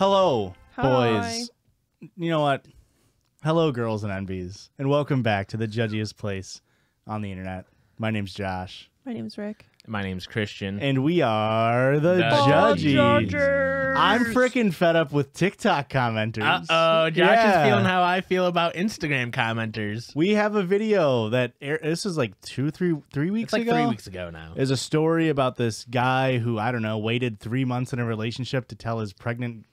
Hello, Hi. boys. You know what? Hello, girls and enbies, and welcome back to the judgiest place on the internet. My name's Josh, My name's Rick. My name's Christian. and we are the, The Judgies. I'm freaking fed up with TikTok commenters. Uh oh, Josh Yeah. is feeling how I feel about Instagram commenters. We have a video that air- this is like two, three, three weeks It's like ago. three weeks ago now. Is a story about this guy who I don't know waited three months in a relationship to tell his pregnant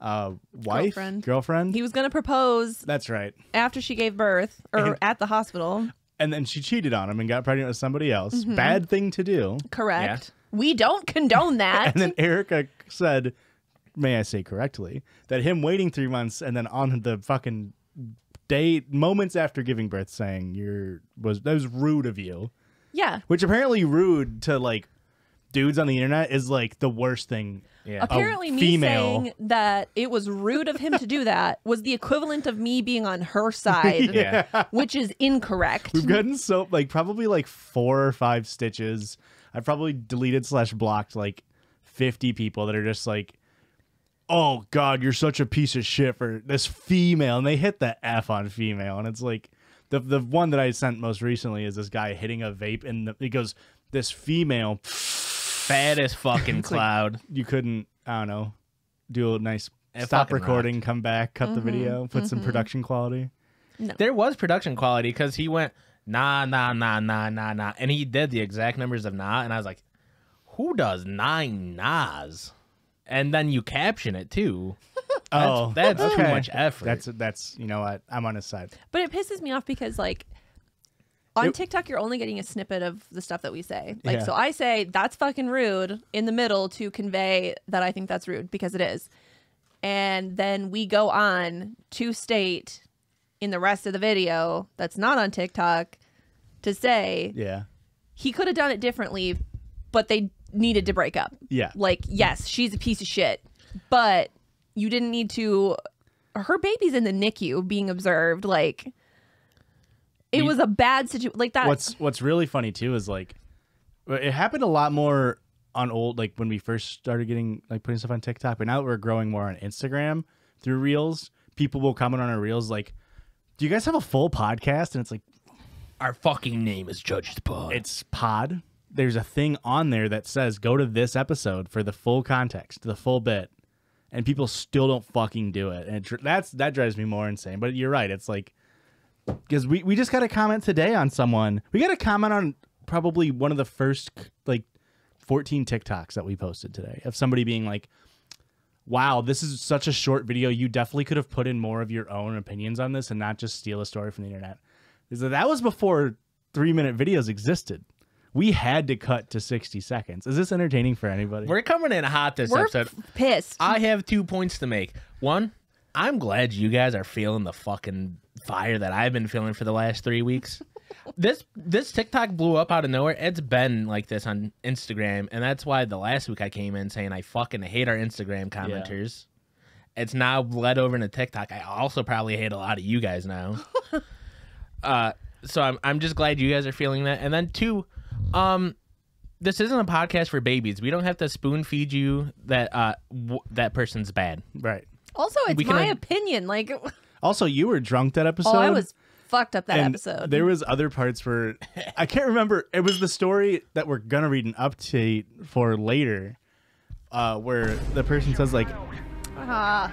uh, wife, Girlfriend. girlfriend. He was gonna propose That's right. after she gave birth or And- at the hospital. And then she cheated on him and got pregnant with somebody else. Mm-hmm. Bad thing to do. Correct. We don't condone that. And then Erica said, may I say correctly, that him waiting three months and then on the fucking day, moments after giving birth, saying you're was that was rude of you. yeah. Which apparently rude to like dudes on the internet is like the worst thing. Yeah. Apparently, me female. saying that it was rude of him to do that was the equivalent of me being on her side, Yeah. which is incorrect. We've gotten so like probably like four or five stitches. I've probably deleted slash blocked like fifty people that are just like, "Oh God, you're such a piece of shit for this female," and they hit the f on female, and it's like the the one that I sent most recently is this guy hitting a vape, and the, he goes, "This female, Fattest fucking cloud. you couldn't, I don't know, do a nice." It Stop fucking recording, come back, cut the mm-hmm. video, put some mm-hmm. production quality. there was production quality because he went nah nah nah nah nah nah, and he did the exact numbers of nah, and I was like, who does nine nahs? And then you caption it too. Oh, that's, Oh, that's too okay. much effort. That's that's you know what I'm on his side. But it pisses me off because like on It- TikTok you're only getting a snippet of the stuff that we say. Like Yeah. so I say that's fucking rude in the middle to convey that I think that's rude because it is. And then we go on to state in the rest of the video that's not on TikTok to say Yeah, he could have done it differently, but they needed to break up. yeah. Like, yes, she's a piece of shit, but you didn't need to. Her baby's in the NICU being observed. Like, it We- was a bad situation. Like that. what's what's really funny too is like it happened a lot more on old like when we first started getting like putting stuff on TikTok, but now that we're growing more on Instagram through Reels, people will comment on our Reels like, "Do you guys have a full podcast?" And it's like Our fucking name is Judgies Pod. it's pod. There's a thing on there that says go to this episode for the full context, the full bit, and people still don't fucking do it, and it, that's that drives me more insane. But you're right, it's like because we we just got a comment today on someone. We got a comment on probably one of the first like 14 TikToks that we posted today of somebody being like. Wow, this is such a short video. You definitely could have put in more of your own opinions on this and not just steal a story from the internet. Is that that was before three minute videos existed. We had to cut to 60 seconds. Is this entertaining for anybody? We're coming in hot this we're episode. pissed. I have two points to make. One, I'm glad you guys are feeling the fucking fire that I've been feeling for the last three weeks. this this TikTok blew up out of nowhere. It's been like this on Instagram, and that's why the last week I came in saying I fucking hate our Instagram commenters. It's now bled over into TikTok. I also probably hate a lot of you guys now. uh, so I'm I'm just glad you guys are feeling that. And then two, um, this isn't a podcast for babies. We don't have to spoon feed you that uh w- that person's bad. right. also, it's we my have- opinion. Like, Also, you were drunk that episode. oh, I was fucked up that and episode. There was other parts where I can't remember. It was the story that we're gonna read an update for later, uh, where the person says like Ah,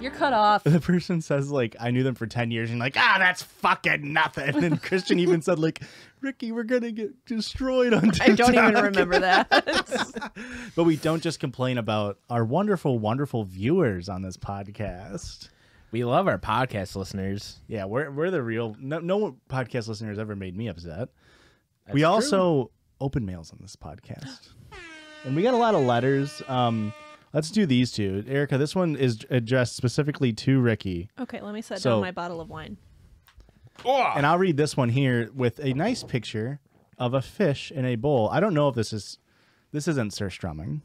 you're cut off. the person says like I knew them for ten years and like ah that's fucking nothing. And Christian even said like Ricky, we're gonna get destroyed on TikTok. I don't even remember that. But we don't just complain about our wonderful, wonderful viewers on this podcast. We love our podcast listeners. Yeah, we're we're the real. No, no podcast listeners ever made me upset. That's we true. also open mails on this podcast, and we got a lot of letters. Um, let's do these two, Erica. This one is addressed specifically to Ricky, okay, let me set So- down my bottle of wine. and I'll read this one here with a nice picture of a fish in a bowl. I don't know if this is this isn't Surströmming.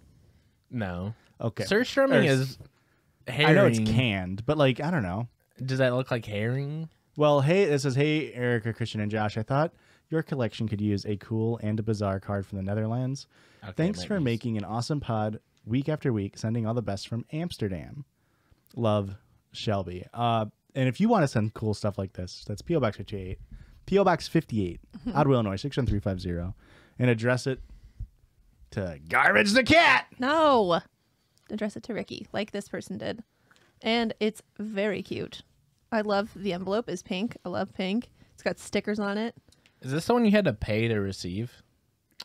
no. Okay, Surströmming Or- is herring. I know it's canned, but like I don't know. Does that look like herring? Well, hey, this is hey Erica, Christian, and Josh. I thought your collection could use a cool and a bizarre card from the Netherlands. Okay, Thanks for use- making an awesome pod week after week, sending all the best from Amsterdam. Love Shelby. Uh, and if you want to send cool stuff like this, that's PO Box 58, PO Box 58, Ottawa, Illinois 61350, and address it to Garbage the Cat. No. Address it to Ricky, like this person did. And it's very cute. I love the envelope is pink. I love pink. It's got stickers on it. Is this the one you had to pay to receive?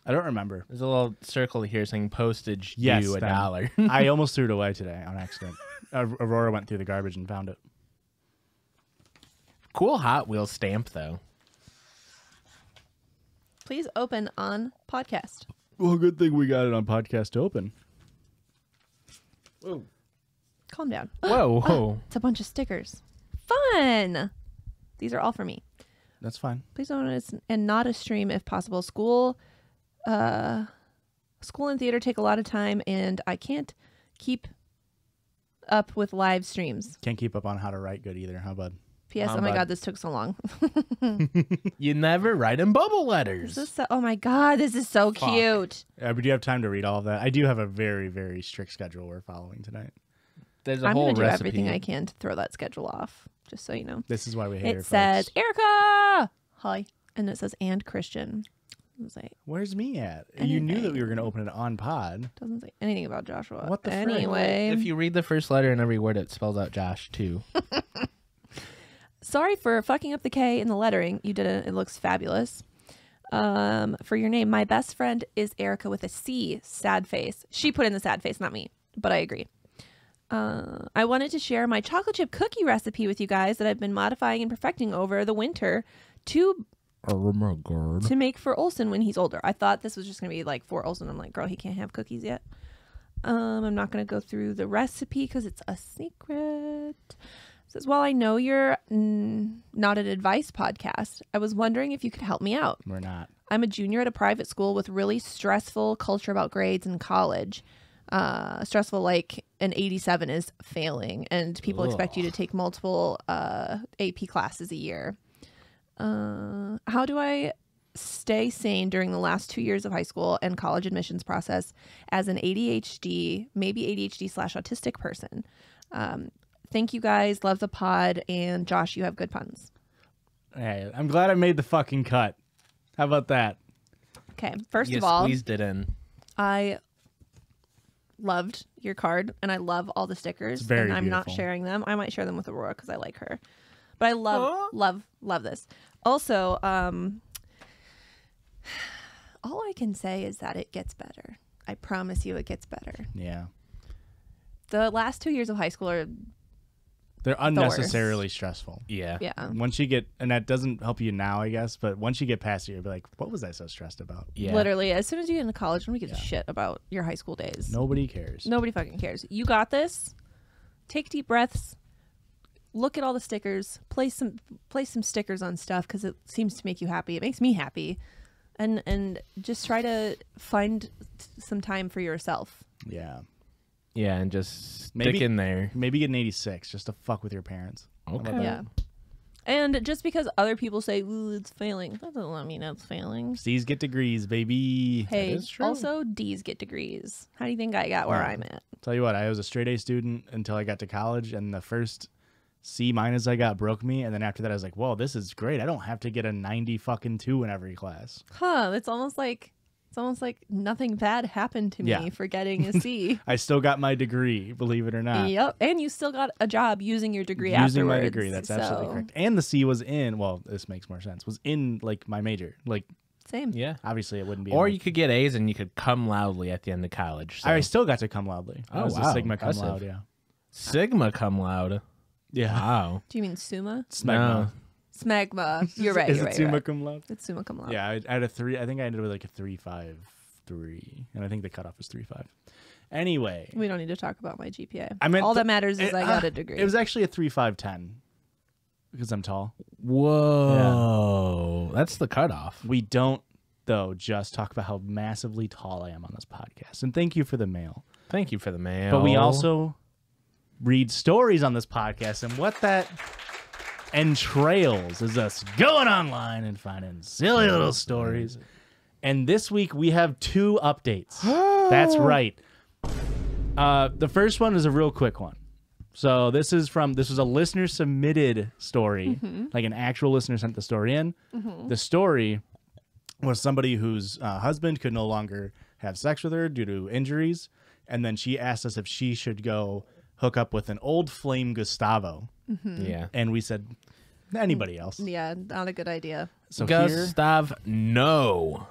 I don't remember. There's a little circle here saying postage Yes, due a then. dollar. I almost threw it away today on accident. Aurora went through the garbage and found it. cool Hot Wheels stamp though. Please open on podcast. Well, good thing we got it on podcast to open. Calm down. Whoa, whoa. It's a bunch of stickers. Fun. These are all for me. That's fine. Please don't it's, and not a stream if possible. School, uh, school and theater take a lot of time, and I can't keep up with live streams. Can't keep up on how to write good either, huh, bud? P.S. Huh, oh my bud? god, this took so long. You never write in bubble This letters. is so, oh my god, this is so Fuck. cute. Uh, but do you have time to read all of that? I do have a very, very strict schedule we're following tonight. There's a I'm whole gonna do recipe. everything I can to throw that schedule off. Just so you know. This is why we hate her, It says folks. Erica. Hi, and it says and Christian. Doesn't say Where's me at? You knew that we were going to open it on pod. doesn't say anything about Joshua. What the frick? anyway? If you read the first letter in every word, it spells out Josh too. Sorry for fucking up the K in the lettering. You did it. It looks fabulous. Um, for your name, my best friend is Erica with a C. Sad face. She put in the sad face, not me, but I agree. Uh, I wanted to share my chocolate chip cookie recipe with you guys that I've been modifying and perfecting over the winter to oh my god. to make for Olson when he's older. I thought this was just gonna be like for Olson. I'm like, girl, he can't have cookies yet. Um, I'm not gonna go through the recipe because it's a secret. Says, while I know you're mm, not an advice podcast, I was wondering if you could help me out. We're not. I'm a junior at a private school with really stressful culture about grades in college. Uh, stressful like an 87 is failing, and people expect you to take multiple uh, AP classes a year. Uh, how do I stay sane during the last two years of high school and college admissions process as an ADHD, maybe ADHD slash autistic person? Um, thank you guys. Love the pod. And Josh, you have good puns. Hey, I'm glad I made the fucking cut. How about that? Okay. First You of all, squeezed it in. I loved your card and I love all the stickers. It's very and I'm not sharing them. I might share them with Aurora because I like her. But I love, love, love this. Also, um, all I can say is that it gets better. I promise you it gets better. Yeah. The last two years of high school are, They're worst. unnecessarily stressful. Yeah. yeah. Once you get, and that doesn't help you now, I guess, but once you get past it, you'll be like, what was I so stressed about? Yeah. Literally, as soon as you get into college, nobody gives a shit about your high school days. Nobody cares. Nobody fucking cares. You got this. Take deep breaths. Look at all the stickers. Place some place some stickers on stuff because it seems to make you happy. It makes me happy, and and just try to find t- some time for yourself. Yeah. Yeah, and just stick Maybe- in there. Maybe get an 86 just to fuck with your parents. How Okay. Yeah. And just because other people say Ooh, it's failing, that doesn't mean it's failing. C's get degrees, baby. Hey, true. also D's get degrees. How do you think I got where Wow. I'm at? Tell you what, I was a straight A student until I got to college, and the first C minus I got broke me, and then after that I was like, "Whoa, this is great! I don't have to get a ninety fucking two in every class." Huh? It's almost like it's almost like nothing bad happened to me Yeah. for getting a C. I still got my degree, believe it or not. Yep, and you still got a job using your degree Using my afterwards. degree, that's absolutely correct. And the C was in. Well, this makes more sense. Was in like my major. Like Same. Yeah. obviously it wouldn't be. Or you could get A's and you could come loudly at the end of college. So. I still got to come loudly. I Oh, was wow, a Sigma cum impressive. laude. Yeah. Sigma come loud. Yeah. Wow. Do you mean Summa? Smegma. Smegma. You're right. Is you're it right. summa right. cum laude? It's Summa cum laude. Yeah, I, I had a three. I think I ended with like a three five three, and I think the cutoff was three five. Anyway, We don't need to talk about my GPA. I mean, all that matters is it- I got uh, a degree. It was actually a three five ten because I'm tall. Whoa. That's the cutoff. We don't though just talk about how massively tall I am on this podcast, and thank you for the mail. Thank you for the mail. But we also read stories on this podcast, and what that entrails is us going online and finding silly little stories. And this week we have two updates. That's right. Uh, the first one is a real quick one. So this is from this was a listener submitted story, like an actual listener sent the story in. The story was somebody whose uh, husband could no longer have sex with her due to injuries, and then she asked us if she should go hook up with an old flame Gustavo, mm-hmm. Yeah. and we said anybody else. Yeah, not a good idea. So here, Gustav, no.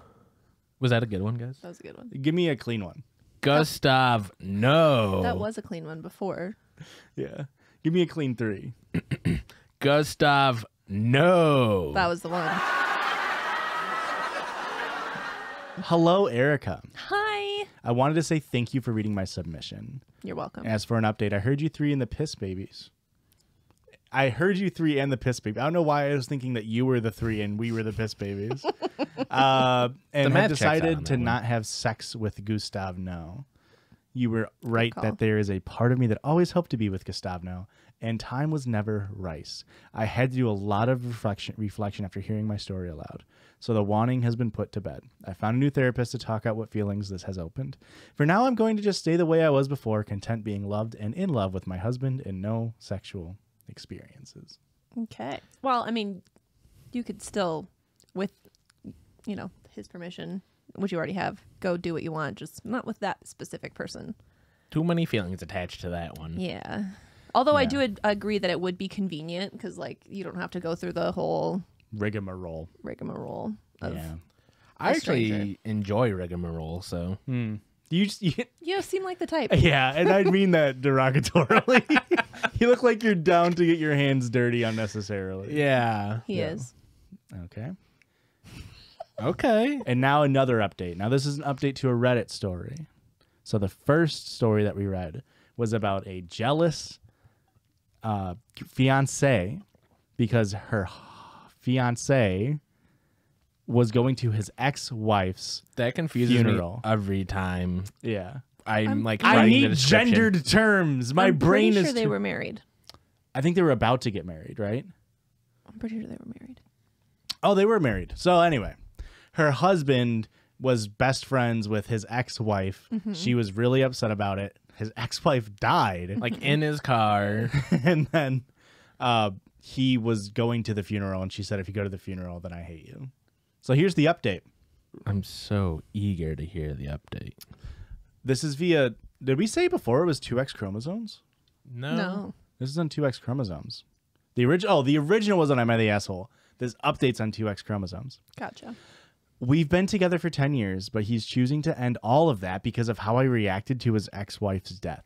Was that a good one, guys? That was a good one. give me a clean one. Gustav, no. That was a clean one before. Yeah, give me a clean three. Gustav, no. That was the one. Hello, Erica. Hi. I wanted to say thank you for reading my submission. You're welcome. As for an update, I heard you three and the piss babies. I heard you three and the piss baby. I don't know why I was thinking that you were the three and we were the piss babies. uh, and math have decided to one. not have sex with Gustav. No, you were right that there is a part of me that always hoped to be with Gustav. No, and time was never rice. I had to do a lot of reflection, reflection after hearing my story aloud. So the wanting has been put to bed. I found a new therapist to talk out what feelings this has opened. For now, I'm going to just stay the way I was before, content being loved and in love with my husband and no sexual experiences. Okay. Well, I mean, you could still, with, you know, his permission, which you already have, go do what you want, just not with that specific person. Too many feelings attached to that one. Yeah. Although I do ad- agree that it would be convenient because, like, you don't have to go through the whole Rigmarole. rigmarole of. Yeah. I A actually stranger. enjoy rigmarole, so Hmm. You, just, you You seem like the type. yeah, and I mean that derogatorily. you look like you're down to get your hands dirty unnecessarily. yeah. He Yeah. is. Okay. Okay. And now another update. Now this is an update to a Reddit story. So the first story that we read was about a jealous uh, fiance because her fiance was going to his ex-wife's. That confuses Funeral. me every time. Yeah. I'm, I'm- like I writing the need gendered terms. My I'm brain pretty is. sure they too- were married. I think they were about to get married, right? I'm pretty sure they were married. Oh, they were married. So anyway, her husband was best friends with his ex-wife. She was really upset about it. His ex-wife died, like in his car. and then uh, he was going to the funeral, and she said, "If you go to the funeral, then I hate you." So here's the update. I'm so eager to hear the update. This is via. Did we say before it was two X chromosomes? No. No. This is on two X chromosomes. The original. Oh, the original was on Am I the Asshole? This updates on two X chromosomes. Gotcha. We've been together for 10 years, but he's choosing to end all of that because of how I reacted to his ex wife's death.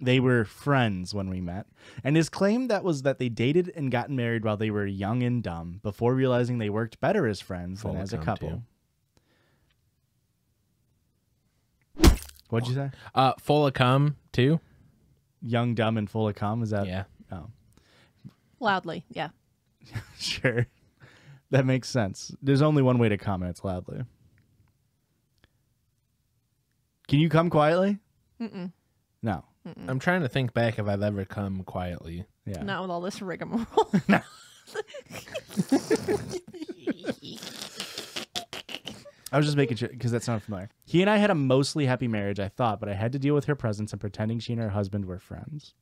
They were friends when we met, and his claim that was that they dated and got married while they were young and dumb before realizing they worked better as friends Full than as a couple. What'd you say? Uh, full of cum too. Young, dumb, and full of cum? Is that? Yeah. Oh, Loudly. Yeah. sure. That makes sense. There's only one way to comment loudly. Can you come quietly? Mm-mm. No. I'm trying to think back if I've ever come quietly. Yeah. Not with all this rigmarole. I was just making sure because that sounded familiar. He and I had a mostly happy marriage, I thought, but I had to deal with her presence and pretending she and her husband were friends.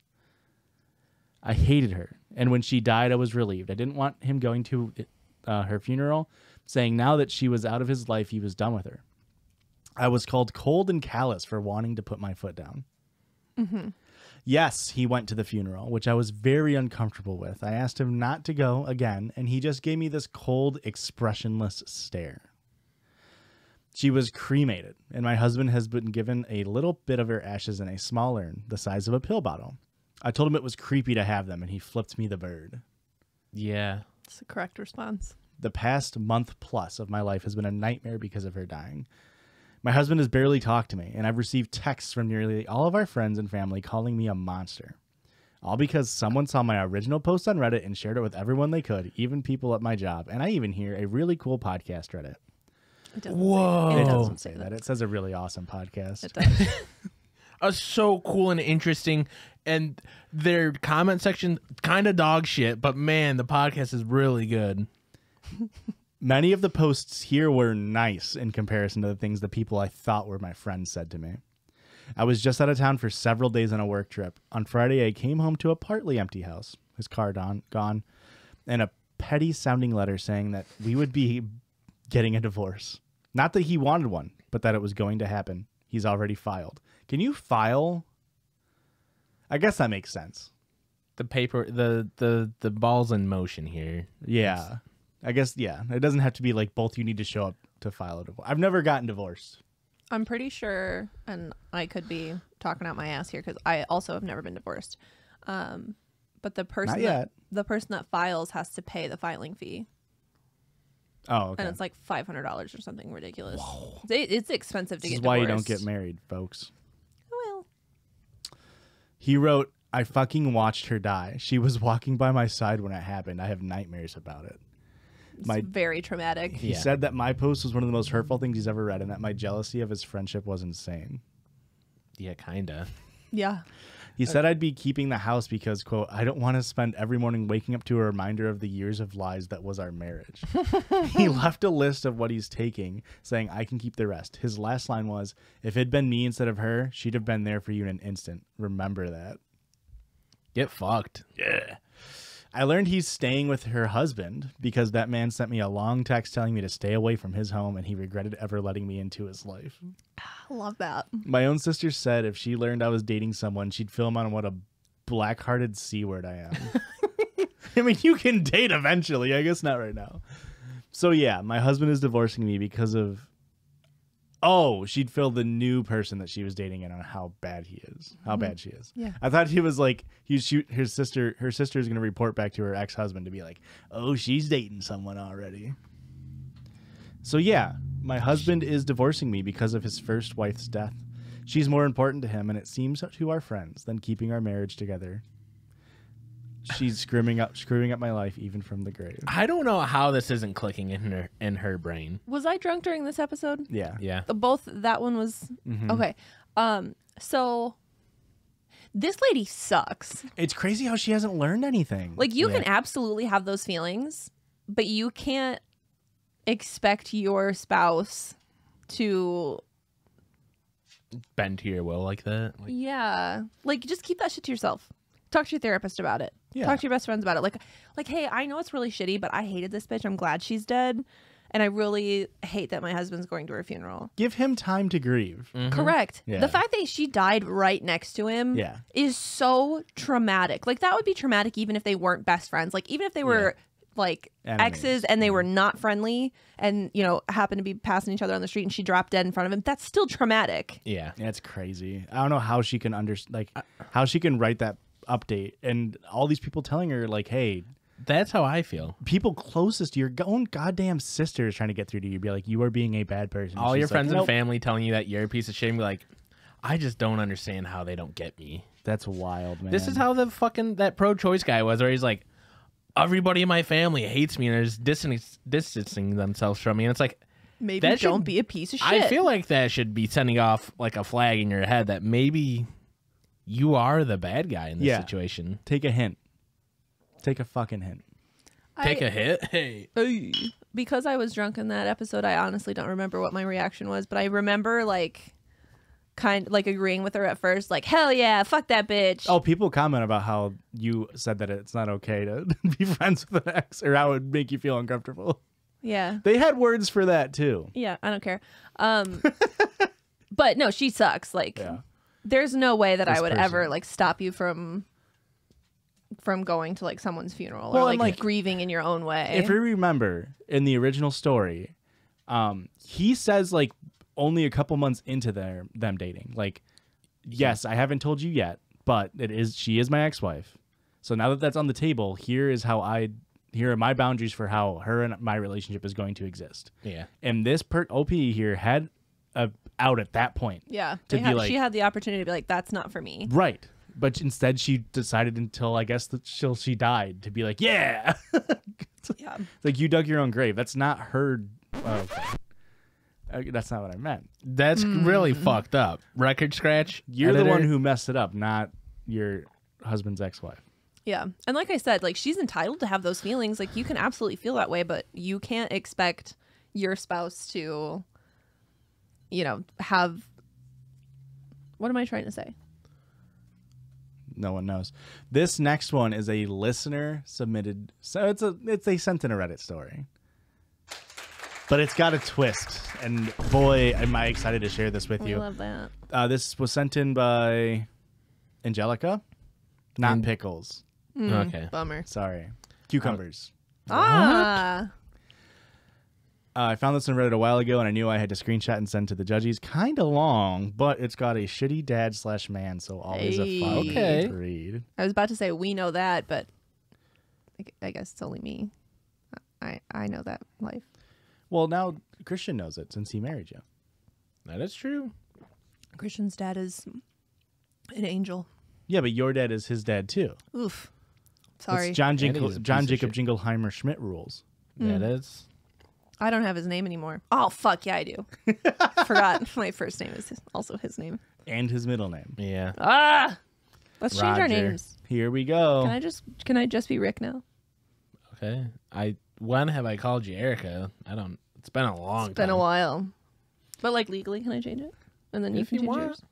I hated her, and when she died, I was relieved. I didn't want him going to uh, her funeral, saying now that she was out of his life, he was done with her. I was called cold and callous for wanting to put my foot down. Yes, he went to the funeral, which I was very uncomfortable with. I asked him not to go again, and he just gave me this cold, expressionless stare. She was cremated, and my husband has been given a little bit of her ashes in a small urn the size of a pill bottle. I told him it was creepy to have them, and he flipped me the bird. Yeah. It's the correct response. The past month plus of my life has been a nightmare because of her dying. My husband has barely talked to me, and I've received texts from nearly all of our friends and family calling me a monster. All because someone saw my original post on Reddit and shared it with everyone they could, even people at my job. And I even hear a really cool podcast Reddit. It Whoa. Say, It it doesn't doesn't say that. It says a really awesome podcast. It does. Uh, so cool and interesting, and their comment section kind of dog shit, but man, the podcast is really good. Many of the posts here were nice in comparison to the things the people I thought were my friends said to me. I was just out of town for several days on a work trip. On Friday, I came home to a partly empty house, his car don- gone, and a petty sounding letter saying that we would be getting a divorce. Not that he wanted one, but that it was going to happen. He's already filed. Can you file? I guess that makes sense. The paper, the the the ball's in motion here. Yeah. I guess, yeah. It doesn't have to be like both you need to show up to file a divorce. I've never gotten divorced. I'm pretty sure, and I could be talking out my ass here because I also have never been divorced. Um, but the person Not that, the person that files has to pay the filing fee, Oh, okay. and it's like five hundred dollars or something ridiculous. It, it's expensive to This get. is why you don't divorced. get married, folks. Well, He wrote, I fucking watched her die. She was walking by my side when it happened. I have nightmares about it. it's My- very traumatic. He Yeah. said that my post was one of the most hurtful things he's ever read and that my jealousy of his friendship was insane. Yeah, kinda. Yeah. He uh, said I'd be keeping the house because, quote, I don't want to spend every morning waking up to a reminder of the years of lies that was our marriage. he left a list of what he's taking, saying, I can keep the rest. His last line was, If it'd been me instead of her, she'd have been there for you in an instant. Remember that. Get fucked. Yeah. I learned he's staying with her husband because that man sent me a long text telling me to stay away from his home and he regretted ever letting me into his life. I love that. My own sister said if she learned I was dating someone, she'd film on what a black-hearted c word I am. I mean, you can date eventually. I guess not right now. So yeah, my husband is divorcing me because of. Oh, she'd fill the new person that she was dating in on how bad he is, how mm-hmm. bad she is. Yeah. I thought he was like he shoot her sister. Her sister is gonna report back to her ex husband to be like, oh, she's dating someone already. So yeah, my husband is divorcing me because of his first wife's death. She's more important to him, and it seems to our friends than keeping our marriage together. She's screwing up, screwing up my life even from the grave. I don't know how this isn't clicking in her in her brain. Was I drunk during this episode? Yeah, Yeah. Both that one was Mhm. okay. Um, so this lady sucks. it's crazy how she hasn't learned anything. Like you Yeah. can absolutely have those feelings, but you can't expect your spouse to Bend to your will like that. Like, yeah, like just keep that shit to yourself. Talk to your therapist about it. Yeah. Talk to your best friends about it. Like like hey, I know it's really shitty, but I hated this bitch. I'm glad she's dead. And I really hate that my husband's going to her funeral. give him time to grieve. Mm-hmm. Correct. Yeah. The fact that she died right next to him Yeah. is so traumatic. Like that would be traumatic even if they weren't best friends. Like even if they were like Enemies. exes and they were not friendly and you know happened to be passing each other on the street and she dropped dead in front of him. That's still traumatic. yeah. That's crazy. I don't know how she can understand like uh, how she can write that update and all these people telling her like, hey, That's how I feel. people closest to your own goddamn sister is trying to get through to you. Be like, you are being a bad person. All She's your like, friends and "Nope." family telling you that you're a piece of shit. And be like, I just don't understand how they don't get me. That's wild, man. This is how the fucking that pro-choice guy was, where he's like, everybody in my family hates me and they're just distancing, distancing themselves from me. And it's like, Maybe That should- don't be a piece of shit. I feel like that should be sending off like a flag in your head that maybe you are the bad guy in this Yeah. situation. Take a hint. Take a fucking hint. Take I- a hit. Hey. because I was drunk in that episode, I honestly don't remember what my reaction was, but I remember like kind like agreeing with her at first, like, hell yeah, fuck that bitch. Oh, people comment about how you said that it's not okay to be friends with an ex or how it would make you feel uncomfortable. yeah. They had words for that too. Yeah, I don't care. Um but no, she sucks. Like Yeah. There's no way that I would ever like stop you from from going to like someone's funeral Well, or and, like, like, grieving in your own way. If you remember in the original story, um, he says like only a couple months into their them dating, like, yes, I haven't told you yet, but it is she is my ex-wife. So now that that's on the table, here is how I here are my boundaries for how her and my relationship is going to exist. Yeah. And this per OP here had a out at that point. yeah, to be had- like- she had the opportunity to be like, "That's not for me." Right. But instead she decided until I guess that she died to be like, yeah. Yeah, like you dug your own grave. That's not her. Oh, okay. Uh, that's not what I meant. That's really fucked up. Record scratch. You're the one who messed it up, not your husband's ex-wife. yeah, and like I said, like she's entitled to have those feelings. Like you can absolutely feel that way, but you can't expect your spouse to, you know, have What am I trying to say? No one knows. This next one is a listener submitted. So it's a it's a sent in a Reddit story, but it's got a twist. And boy, am I excited to share this with I you. I love that. Uh, this was sent in by Angelica, not An- pickles. Okay. Bummer. Sorry, cucumbers. Ah. Uh, I found this on Reddit a while ago, and I knew I had to screenshot and send to the Judgies. Kind of long, but it's got a shitty dad slash man, so always a fun Hey. Okay. read. I was about to say we know that, but I gu- I guess it's only me. I I know that life. Well, now Christian knows it since he married you. That is true. Christian's dad is an angel. Yeah, but your dad is his dad too. Oof. It's Sorry, John, Andy Jingle, is a John piece of Jacob shit. Jingleheimer Schmidt rules. That is. I don't have his name anymore. Oh fuck yeah, I do. Forgot my first name is his- also his name. And his middle name. Yeah. Ah. Let's change our Roger. names. Here we go. Can I just can I just be Rick now? Okay. I when have I called you Erica? I don't. It's been a long It's been time. a while. But like legally, can I change it? And then you If can you change want. yours.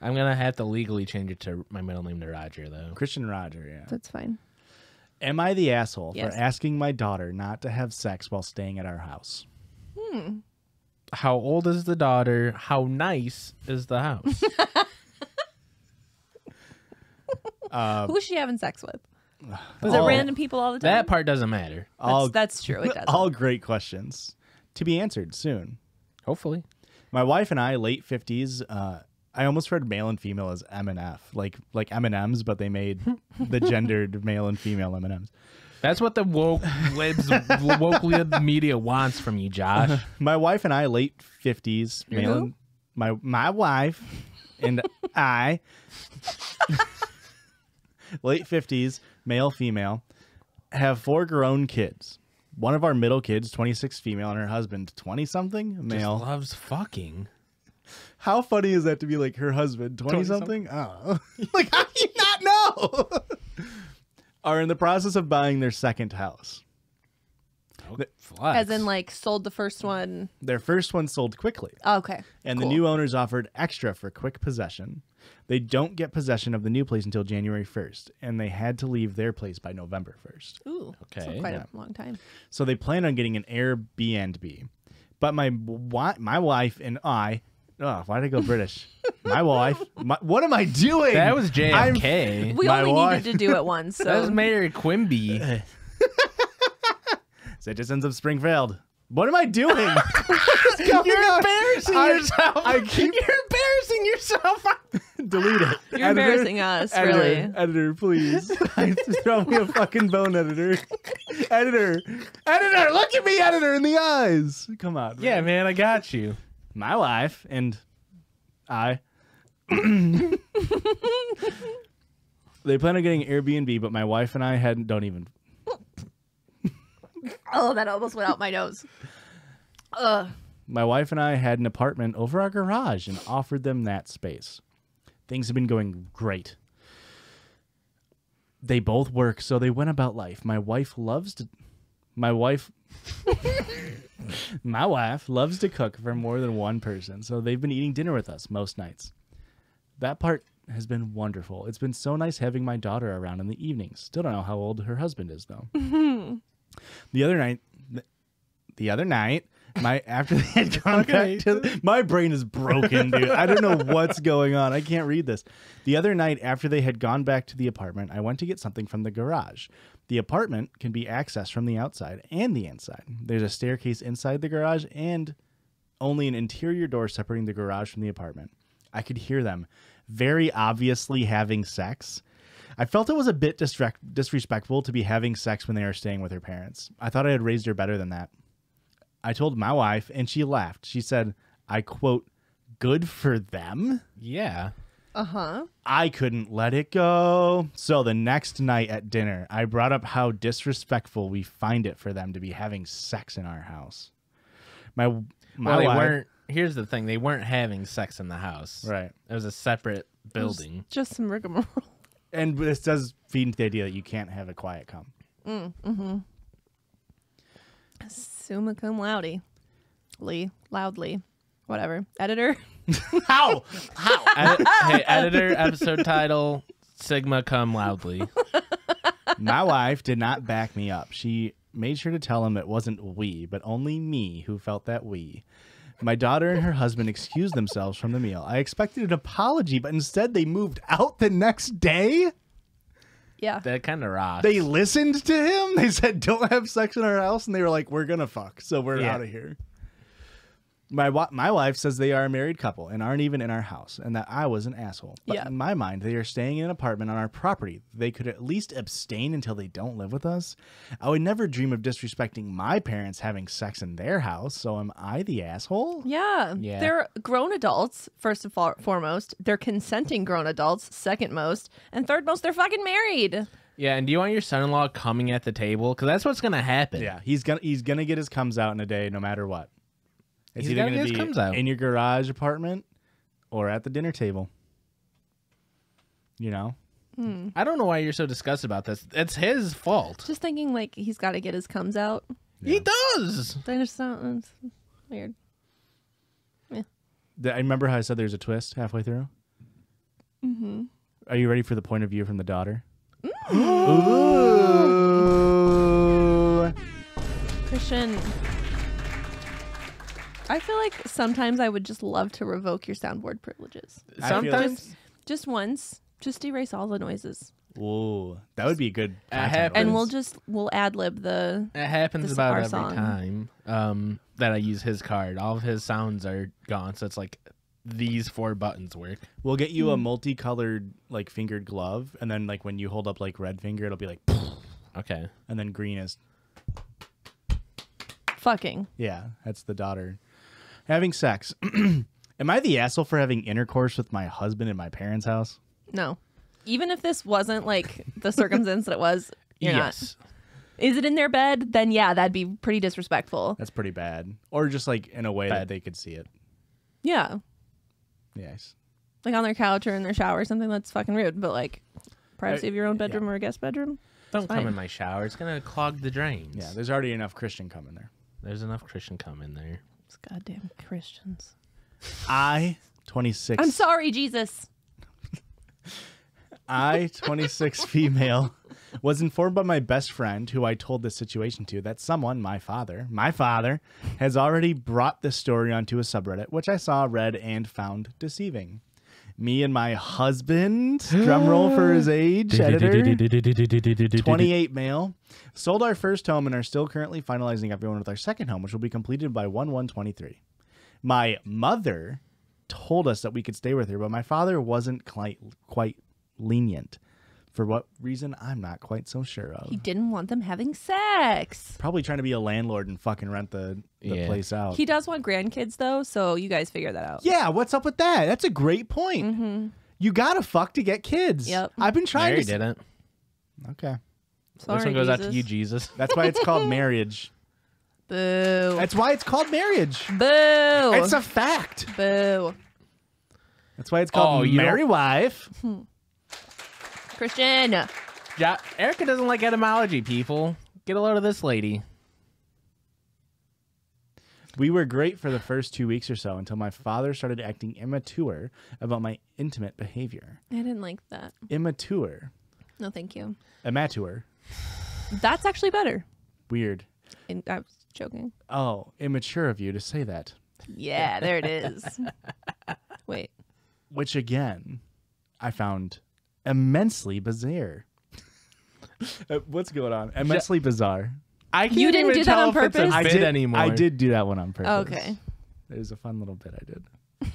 I'm gonna have to legally change it to my middle name to Roger though. Christian Roger, yeah. That's fine. Am I the asshole Yes. for asking my daughter not to have sex while staying at our house? How old is the daughter? How nice is the house? Uh, Who's she having sex with? Is it all- random people all the time? that part doesn't matter. That's, all, that's true. It does. all great questions to be answered soon. Hopefully. My wife and I, late fifties. Uh, I almost read male and female as M and F, like like M and M's, but they made the gendered male and female M and M's. That's what the woke libs, woke lib media wants from you, Josh. My wife and I, late fifties, male. who? And, my my wife and I, late fifties, male female, have four grown kids. One of our middle kids, twenty six female, and her husband, twenty something Just male. loves fucking. How funny is that to be like her husband, 20 something? Oh. like, how do you not know? Are in the process of buying their second house. Oh, flex. As in, like, sold the first one. Their first one sold quickly, oh, Okay. and cool. the new owners offered extra for quick possession. They don't get possession of the new place until January 1st, and they had to leave their place by November 1st. Ooh. Okay. So Okay. quite Yeah. a long time. So they plan on getting an Airbnb. But my wi- my wife and I, oh, why did I go British? my wife, my, what am I doing? that was I'm- JFK. We My only wife- needed to do it once. So that was Mayor Quimby. Citizens of Springfield. What am I doing? You're on? embarrassing I- yourself. I keep You're embarrassing yourself. delete it. You're embarrassing us, editor, really. Editor, please. Throw me a fucking bone, editor. editor, editor, look at me, editor, in the eyes. Come on. yeah, man, I got you. My wife and I. they plan on getting Airbnb, but my wife and I hadn't. Don't even. oh, that almost went out my nose. Ugh. My wife and I had an apartment over our garage and offered them that space. Things have been going great. They both work, so they went about life. My wife loves to. My wife. my wife loves to cook for more than one person, so they've been eating dinner with us most nights. That part has been wonderful. It's been so nice having my daughter around in the evenings. Still don't know how old her husband is though. the other night, the other night, my after they had gone Okay. back to my brain is broken, dude. I don't know what's going on. I can't read this. The other night after they had gone back to the apartment, I went to get something from the garage. The apartment can be accessed from the outside and the inside. There's a staircase inside the garage and only an interior door separating the garage from the apartment. I could hear them very obviously having sex. I felt it was a bit disrespectful to be having sex when they are staying with her parents. I thought I had raised her better than that. I told my wife, and she laughed. She said, I quote, good for them? Yeah. Uh huh. I couldn't let it go. So the next night at dinner, I brought up how disrespectful we find it for them to be having sex in our house. My, my Well, they wife- weren't. Here's the thing: they weren't having sex in the house. Right. It was a separate building. Just some rigmarole. And this does feed into the idea that you can't have a quiet come. Mm hmm. Summa cum laude. Lee. Loudly. Whatever. Editor. How? How? Edi- hey, editor, episode title, Sigma come loudly. My wife did not back me up. She made sure to tell him it wasn't we, but only me who felt that we. My daughter and her husband excused themselves from the meal. I expected an apology, but instead they moved out the next day. Yeah. That kind of rocks. They listened to him. They said, "Don't have sex in our house," and they were like, "We're gonna fuck," so we're Yeah. out of here. My wa- my wife says they are a married couple and aren't even in our house, and that I was an asshole. But Yeah. in my mind, they are staying in an apartment on our property. They could at least abstain until they don't live with us. I would never dream of disrespecting my parents having sex in their house. So am I the asshole? Yeah. Yeah. They're grown adults, first and fo- foremost. They're consenting grown adults, second most. And third most, they're fucking married. yeah, and do you want your son-in-law coming at the table? Because that's what's gonna happen. Yeah, he's gonna he's gonna get his comes out in a day, no matter what. It's He's either gonna get his be comes out. in your garage apartment or at the dinner table. You know, I don't know why you're so disgusted about this. It's his fault. Just thinking like he's got to get his comes out. He does. I just don't. It's weird. The- I remember how I said there's a twist halfway through. Mm-hmm. Are you ready for the point of view from the daughter? Ooh. Christian, I feel like sometimes I would just love to revoke your soundboard privileges. I feel Sometimes Just once. Just erase all the noises. Ooh, that would be a good. It content happens. And we'll just, we'll ad lib the. it happens This- about our every song. time um, that I use his card. All of his sounds are gone, so it's like these four buttons work. We'll get you a multicolored like fingered glove, and then like when you hold up like red finger, it'll be like, Okay. and then green is Fucking. Yeah, that's the daughter. Having sex. Am I the asshole for having intercourse with my husband in my parents' house? No. Even if this wasn't like the circumstance that it was, you're yes. not. Is it in their bed? Then yeah, that'd be pretty disrespectful. That's pretty bad. Or just like in a way that they could see it. Yeah. Yes. Like on their couch or in their shower or something that's fucking rude. But like privacy Uh, of your own bedroom or a guest bedroom. Don't come fine. in my shower. It's gonna clog the drains. Yeah, there's already enough Christian coming there. There's enough Christian come in there. It's goddamn Christians. I 26 I'm sorry, Jesus. I 26 female was informed by my best friend who I told this situation to that someone, my father, my father, has already brought this story onto a subreddit, which I saw, read, and found deceiving. Me and my husband, drum roll for his age, editor, 28 male, sold our first home and are still currently finalizing everyone with our second home, which will be completed by 1 123. My mother told us that we could stay with her, but my father wasn't quite, quite lenient. For what reason, I'm not quite so sure of. He didn't want them having sex. Probably trying to be a landlord and fucking rent the, the Yeah. place out. He does want grandkids though, so you guys figure that out. yeah, what's up with that? That's a great point. Mm-hmm. You gotta fuck to get kids. Yep. I've been trying Mary to. didn't. Okay. Sorry, this one goes out to you, Jesus. That's why it's called marriage. Boo. That's why it's called marriage. Boo. It's a fact. Boo. That's why it's called Oh, Mary don't- Wife. Christian. Ja- Erica doesn't like etymology, people. Get a load of this lady. We were great for the first two weeks or so until my father started acting immature about my intimate behavior. I didn't like that. Immature. No, thank you. Immature. That's actually better. Weird. And I was joking. Oh, immature of you to say that. Yeah, there it is. Wait. Which again, I found immensely bizarre. Uh, What's going on? Immensely bizarre. I can't You didn't even do that tell on if it's a purpose? I bit did anymore. I did do that one on purpose. Okay. It was a fun little bit I did.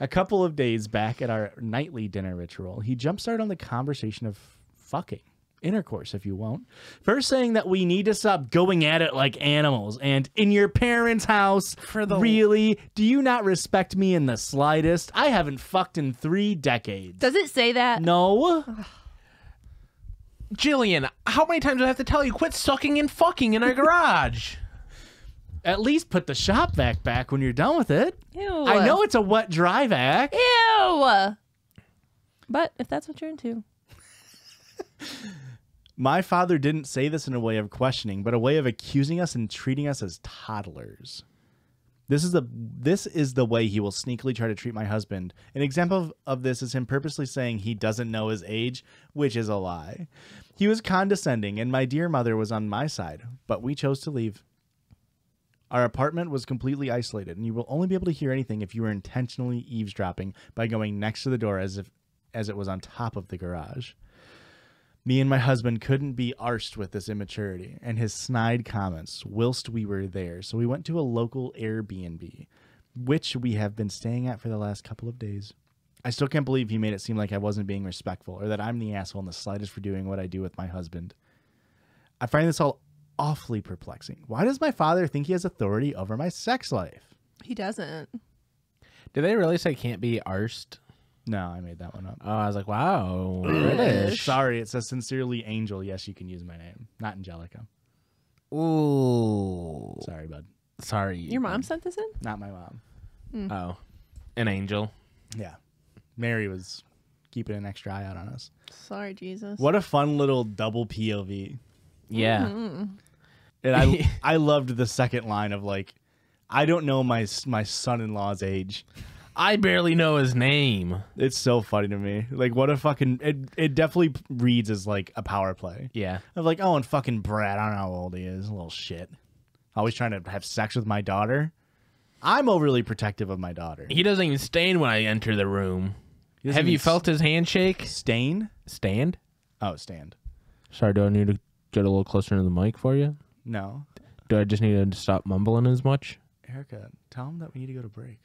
a couple of days back at our nightly dinner ritual, he jumpstarted on the conversation of fucking. Intercourse, if you won't. First saying that we need to stop going at it like animals and in your parents' house. For the- really? Do you not respect me in the slightest? I haven't fucked in three decades. Does it say that? no. Jillian, how many times do I have to tell you quit sucking and fucking in our garage? At least put the shop vac back when you're done with it. Ew. I know it's a wet dry vac. Ew. But if that's what you're into. My father didn't say this in a way of questioning, but a way of accusing us and treating us as toddlers. This is the this is the way he will sneakily try to treat my husband. An example of, of this is him purposely saying he doesn't know his age, which is a lie. He was condescending, and my dear mother was on my side, but we chose to leave. Our apartment was completely isolated, and you will only be able to hear anything if you are intentionally eavesdropping by going next to the door as if as it was on top of the garage. Me and my husband couldn't be arsed with this immaturity and his snide comments whilst we were there, so we went to a local Airbnb, which we have been staying at for the last couple of days. I still can't believe he made it seem like I wasn't being respectful or that I'm the asshole in the slightest for doing what I do with my husband. I find this all awfully perplexing. Why does my father think he has authority over my sex life? He doesn't. Do they really say can't be arsed? No, I made that one up. Oh, I was like, wow, British. Sorry, it says sincerely Angel. Yes, you can use my name, not Angelica. Ooh, Sorry, bud. Sorry. Your mom sent this in? Not my mom. Oh, an angel. Yeah. Mary was keeping an extra eye out on us. Sorry, Jesus. What a fun little double POV. Yeah. Mm-hmm. And I I loved the second line of like I don't know my my son-in-law's age. I barely know his name. It's so funny to me. Like what a fucking it it definitely reads as like a power play. Yeah. Of like, oh, and fucking Brad, I don't know how old he is, a little shit. Always trying to have sex with my daughter. I'm overly protective of my daughter. He doesn't even stand when I enter the room. Have you felt his handshake? stain? Stand? Oh, stand. Sorry, do I need to get a little closer to the mic for you? No. Do I just need to stop mumbling as much? Erika, tell him that we need to go to break.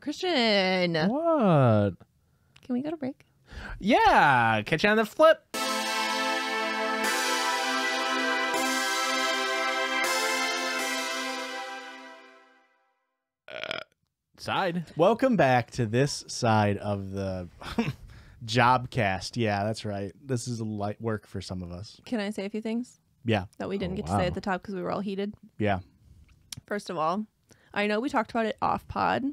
Christian, What? can we go to break? Yeah, catch you on the flip. Uh, Side. Welcome back to this side of the Jobcast. Yeah, that's right. This is a light work for some of us. Can I say a few things Yeah, that we didn't Oh, get to wow. say at the top because we were all heated? yeah. First of all, I know we talked about it off pod,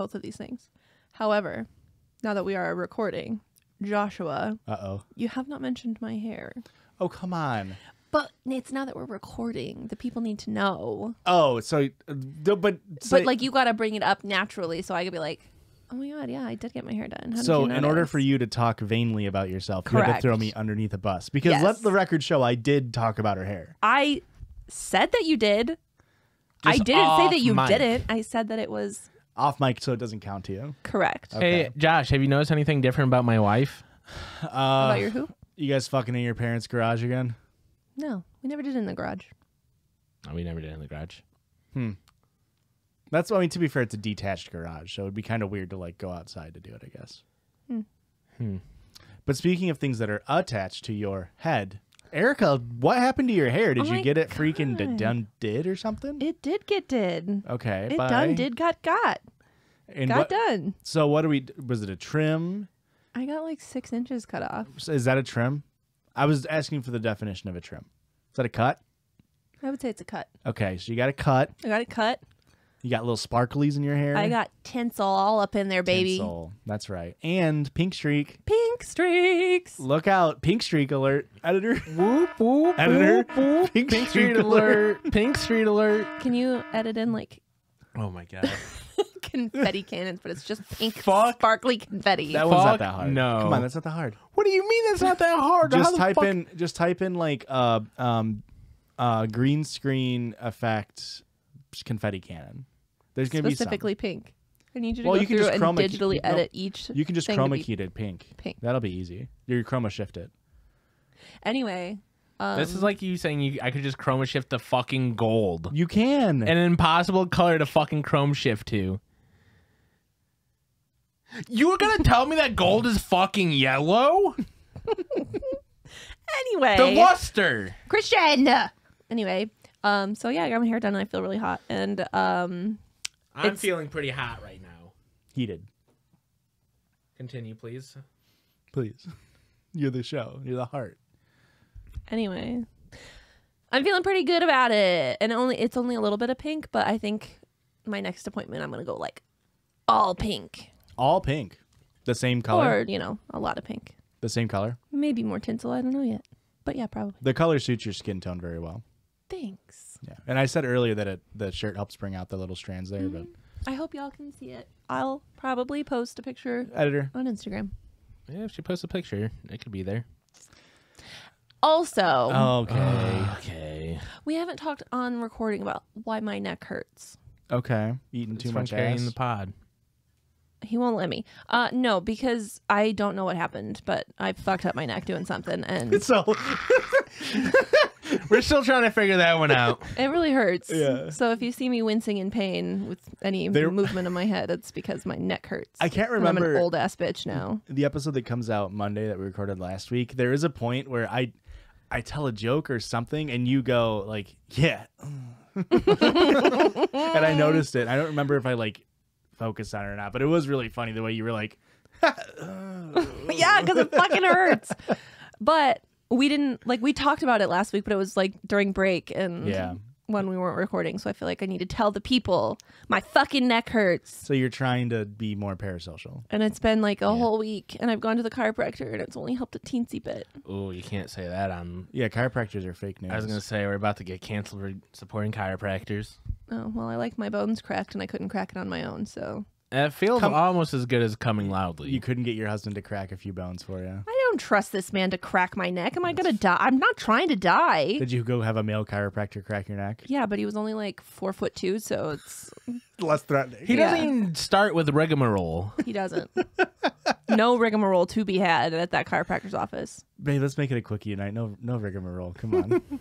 both of these things. However, now that we are recording, Joshua, Uh oh. you have not mentioned my hair. Oh, come on. But it's now that we're recording, the people need to know. Oh, so, uh, th- but, say- but like you got to bring it up naturally, so I could be like, "Oh my god, yeah, I did get my hair done." How did so you in order notice?" for you to talk vainly about yourself, you had to throw Correct. me underneath a bus because Yes. let the record show I did talk about her hair. I said that you did. I Just didn't say off that you mic. didn't. I said that it was Off mic, so it doesn't count to you. correct. Okay. Hey, Josh, have you noticed anything different about my wife? Uh, About your who? you guys fucking in your parents' garage again? No, we never did it in the garage. Oh, we never did it in the garage. That's I mean to be fair, it's a detached garage, so it'd be kind of weird to like go outside to do it, I guess. Hmm. But speaking of things that are attached to your head, Erika, what happened to your hair? Did Oh you get it freaking God. done did or something? It did get did. okay, It bye. done did got got And got what- done. So what do we? Was it a trim? I got like six inches cut off. Is that a trim? I was asking for the definition of a trim. Is that a cut? I would say it's a cut. Okay, so you got a cut. I got a cut. You got little sparklies in your hair. I got tinsel all up in there, baby. Tinsel. That's right. And pink streak. Pink streaks. Look out! Pink streak alert, editor. Whoop whoop. Editor, whoop, whoop. Pink Pink, Street Street alert. Pink Street alert. Can you edit in like Oh my god. confetti cannons, but it's just pink, Fuck. sparkly confetti. That one's not Fuck that hard. no. Come on, that's not that hard. what do you mean that's not that hard? How Just the type fuck- in, just type in like uh um uh green screen effect confetti cannon. There's gonna be specifically pink. I need you to Well, go you can through just and chroma key- digitally you- no, edit each. You can just thing chroma key keyed it pink. pink. That'll be easy. You chroma shift it. Anyway, um, This is like you saying you I could just chroma shift the fucking gold. You can. An impossible color to fucking chrome shift to. You were gonna tell me that gold is fucking yellow? anyway, The luster. Christian. Anyway, um, so yeah, I got my hair done. and I feel really hot, and um, I'm It's- feeling pretty hot right now. Heated. Continue, please. Please. You're the show. You're the heart. anyway, I'm feeling pretty good about it. And only it's only a little bit of pink, but I think my next appointment I'm gonna go like all pink, All pink. The same color. or you know, a lot of pink. the same color. Maybe more tinsel. I don't know yet, but yeah, probably. The color suits your skin tone very well. Thanks. Yeah, and I said earlier that it, the shirt helps bring out the little strands there, but I hope y'all can see it. I'll probably post a picture editor. on Instagram. Yeah, if she posts a picture, it could be there. Also, Okay. Okay. we haven't talked on recording about why my neck hurts. Okay. Eating It's too from much carrying ass. the pod. He won't let me. Uh, no, because I don't know what happened, but I fucked up my neck doing something, and so We're still trying to figure that one out. it really hurts. Yeah. So if you see me wincing in pain with any There- movement of my head, it's because my neck hurts. I can't And I'm remember an old ass bitch now. the episode that comes out Monday that we recorded last week. There is a point where I I tell a joke or something and you go like, "Yeah." and I noticed it. I don't remember if I like focused on it or not, but it was really funny the way you were like, yeah, because it fucking hurts. But we didn't like we talked about it last week, but it was like during break and Yeah. when we weren't recording. So I feel like I need to tell the people my fucking neck hurts. so you're trying to be more parasocial. And it's been like a whole week, and I've gone to the chiropractor, and it's only helped a teensy bit. Oh, you can't say that on. Yeah, chiropractors are fake news. I was gonna say we're about to get canceled for supporting chiropractors. Oh well, I like my bones cracked, and I couldn't crack it on my own. So It feels Come- almost as good as coming loudly. you couldn't get your husband to crack a few bones for you. I don't trust this man to crack my neck. Am I gonna die? I'm not trying to die. Did you go have a male chiropractor crack your neck? Yeah, but he was only like four foot two, so it's Less threatening. he Yeah. doesn't even start with rigmarole. he doesn't. no rigmarole to be had at that chiropractor's office. Babe, let's make it a quickie tonight. No, no rigmarole. Come on,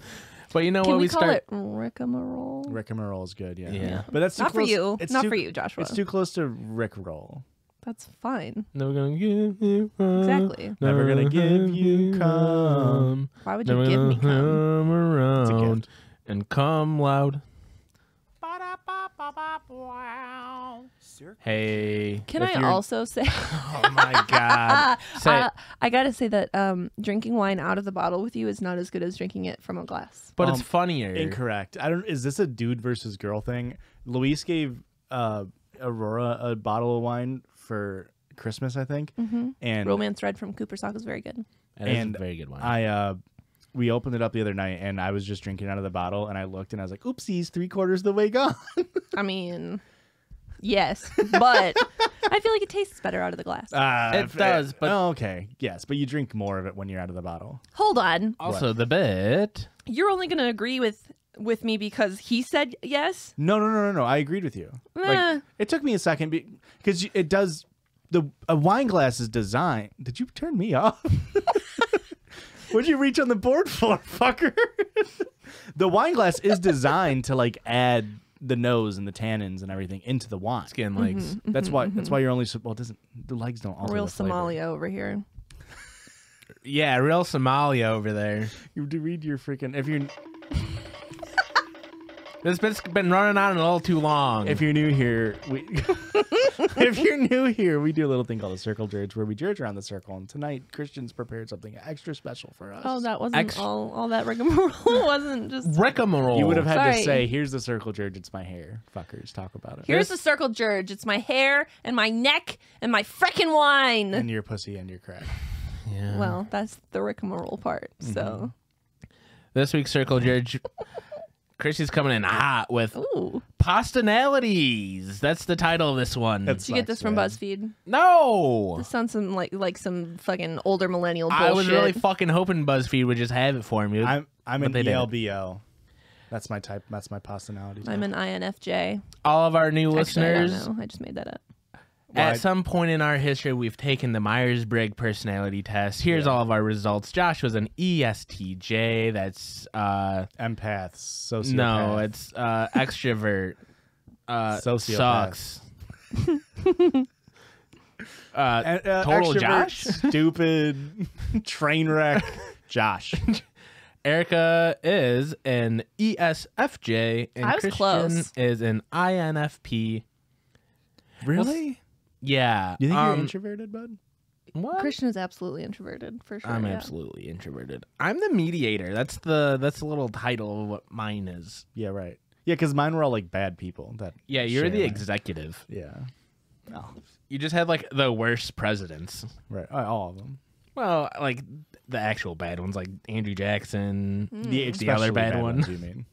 But you know Can what? we, We, call start. it rigmarole? rigmarole is good. Yeah, Yeah. but that's too Not for you. It's Not too, for you, Joshua. It's too close to Rick roll. That's fine. Never gonna give you up. Exactly. Never gonna give you cum. Why would you Never give me gonna cum? come around gift. and come loud. Hey. Can I you're- also say? Oh my God. Say Uh, it. I gotta say that um, drinking wine out of the bottle with you is not as good as drinking it from a glass. But it's Um, funnier. Incorrect. I don't. Is this a dude versus girl thing? Luis gave uh, Aurora a bottle of wine for Christmas, I think, Mm-hmm. and Romance Red from Cooper Stock is very good. That is and a very good wine. I uh, we opened it up the other night, and I was just drinking out of the bottle, and I looked, and I was like, "Oopsies, three quarters of the way gone." I mean, yes, but I feel like it tastes better out of the glass. Uh, It does, but- oh, okay, yes, but you drink more of it when you're out of the bottle. Hold on, also, the bit. you're only gonna agree with with me because he said yes. No, no, no, no, no. I agreed with you. Eh. Like, it took me a second because it does. The a wine glass is designed. Did you turn me off? What'd you reach on the board for, fucker? the wine glass is designed to like add the nose and the tannins and everything into the wine. Skin legs. Mm-hmm, that's mm-hmm, why. Mm-hmm. That's why you're only. Well, it doesn't the legs don't alter Real the flavor. sommelier over here. Yeah, real sommelier over there. You do read your freaking if you're This bit's been running on a little too long. if you're new here, we if you're new here, we do a little thing called a circle jerdge where we jerdge around the circle. And tonight, Christian's prepared something extra special for us. Oh, that wasn't Ex- all. All that rigmarole wasn't just. Rigmarole. You would have had to say, "Here's the circle jerdge. It's my hair." Fuckers, talk about it. Here's the circle jerdge. It's my hair and my neck and my frickin' wine. and your pussy and your crack. Yeah. well, that's the rigmarole part. So, mm-hmm. This week's Circle Jerdge. Chrissy's coming in hot with ooh, Pastanalities. That's the title of this one. That's- did you get this Sucks, from man. BuzzFeed? no. This sounds some like like some fucking older millennial bullshit. I was really fucking hoping BuzzFeed would just have it for me. I'm I'm But an. ELBO. That's my type. That's my personality. I'm an INFJ. All of our new Actually, I listeners, don't know. I just made that up. Well, I- at some point in our history, we've taken the Myers Briggs personality test. Here's Yeah. all of our results. Josh was an E ESTJ. That's uh empath, sociopath. no, it's uh extrovert. Uh Sociopath. sucks. uh And, uh, Total extrovert, Josh? stupid, train wreck, Josh. Erika is an E ESFJ and I was Christian close. is an INFP. Really? Yeah. You think um, you're introverted, bud? What? Christian is absolutely introverted for sure. I'm yeah. absolutely introverted. I'm the mediator. That's the that's the little title of what mine is. Yeah, right. Yeah, because mine were all like bad people. That Yeah, you're the my- executive. Yeah. Oh, You just had like the worst presidents. right. Uh, All of them. Well, like the actual bad ones, like Andrew Jackson. The, The other especially bad one. ones, you mean?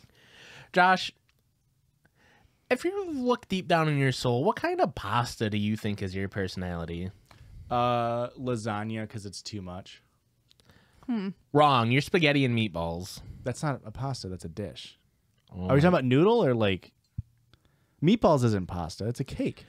Josh, if you look deep down in your soul, what kind of pasta do you think is your personality? Uh, lasagna because it's too much. Hmm. Wrong. You're spaghetti and meatballs. That's not a pasta. That's a dish. Oh Are we talking about noodle or like meatballs? Isn't pasta. It's a cake.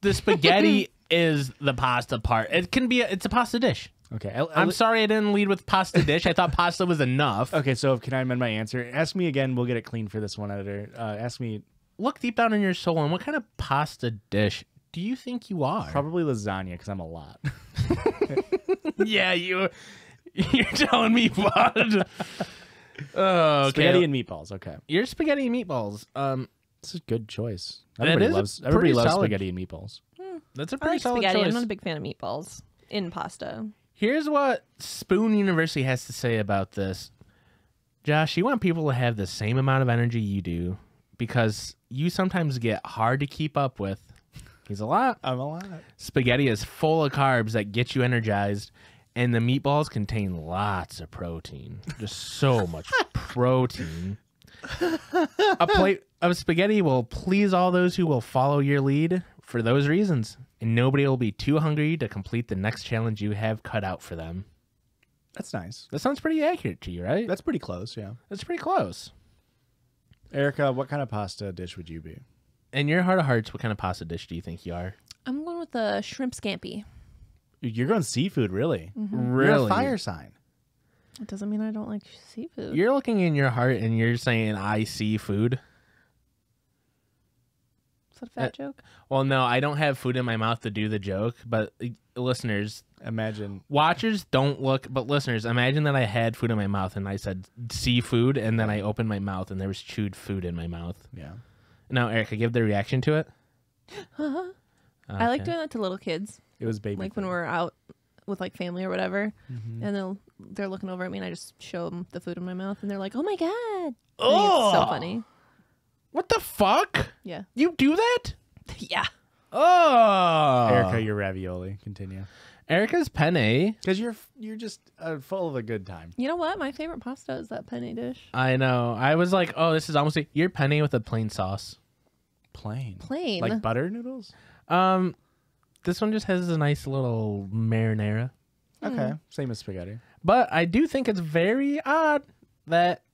the spaghetti is the pasta part. It can be. A, it's a pasta dish. Okay. I- I I'm sorry I didn't lead with pasta dish. I thought pasta was enough. Okay, so can I amend my answer? Ask me again. We'll get it clean for this one, editor. Uh, ask me Look deep down in your soul and what kind of pasta dish do you think you are? probably lasagna because I'm a lot. yeah, you. You're telling me what? oh, okay. Spaghetti and meatballs. Okay, You're spaghetti and meatballs. Um, this is a good choice. Everybody is loves everybody loves solid- spaghetti and meatballs. that's a pretty like solid spaghetti. choice. I'm not a big fan of meatballs in pasta. Here's what Spoon University has to say about this. Josh, you want people to have the same amount of energy you do because you sometimes get hard to keep up with. He's a lot. I'm a lot. Spaghetti is full of carbs that get you energized, and the meatballs contain lots of protein. Just so much protein. A plate of spaghetti will please all those who will follow your lead for those reasons, and nobody will be too hungry to complete the next challenge you have cut out for them. That's nice. That sounds pretty accurate to you, right? That's pretty close. Yeah. That's pretty close. Erika, what kind of pasta dish would you be? In your heart of hearts, what kind of pasta dish do you think you are? I'm going with the shrimp scampi. You're going seafood, really? Mm-hmm. You're a fire sign. It doesn't mean I don't like seafood. You're looking in your heart and you're saying, I see food. Is that a fat joke? Well, no, I don't have food in my mouth to do the joke, but uh, listeners, Imagine. watchers don't look, but listeners, imagine that I had food in my mouth and I said seafood, and then I opened my mouth and there was chewed food in my mouth. Yeah. Now, Erika, give the reaction to it. I like doing that to little kids, It was baby. like when we're out with like family or whatever, and they'll they're looking over at me and I just show them the food in my mouth and they're like, "Oh my god!" Oh, it's so Oh. funny. What the fuck? Yeah, You do that? yeah. Oh, Erika, your ravioli. Continue. Erika's penne. Because you're you're just uh, full of a good time. You know what? My favorite pasta is that penne dish. I know. I was like, oh, this is almost like your penne with a plain sauce. Plain. Plain. Like butter noodles. Um, this one just has a nice little marinara. Okay. Same as spaghetti. But I do think it's very odd that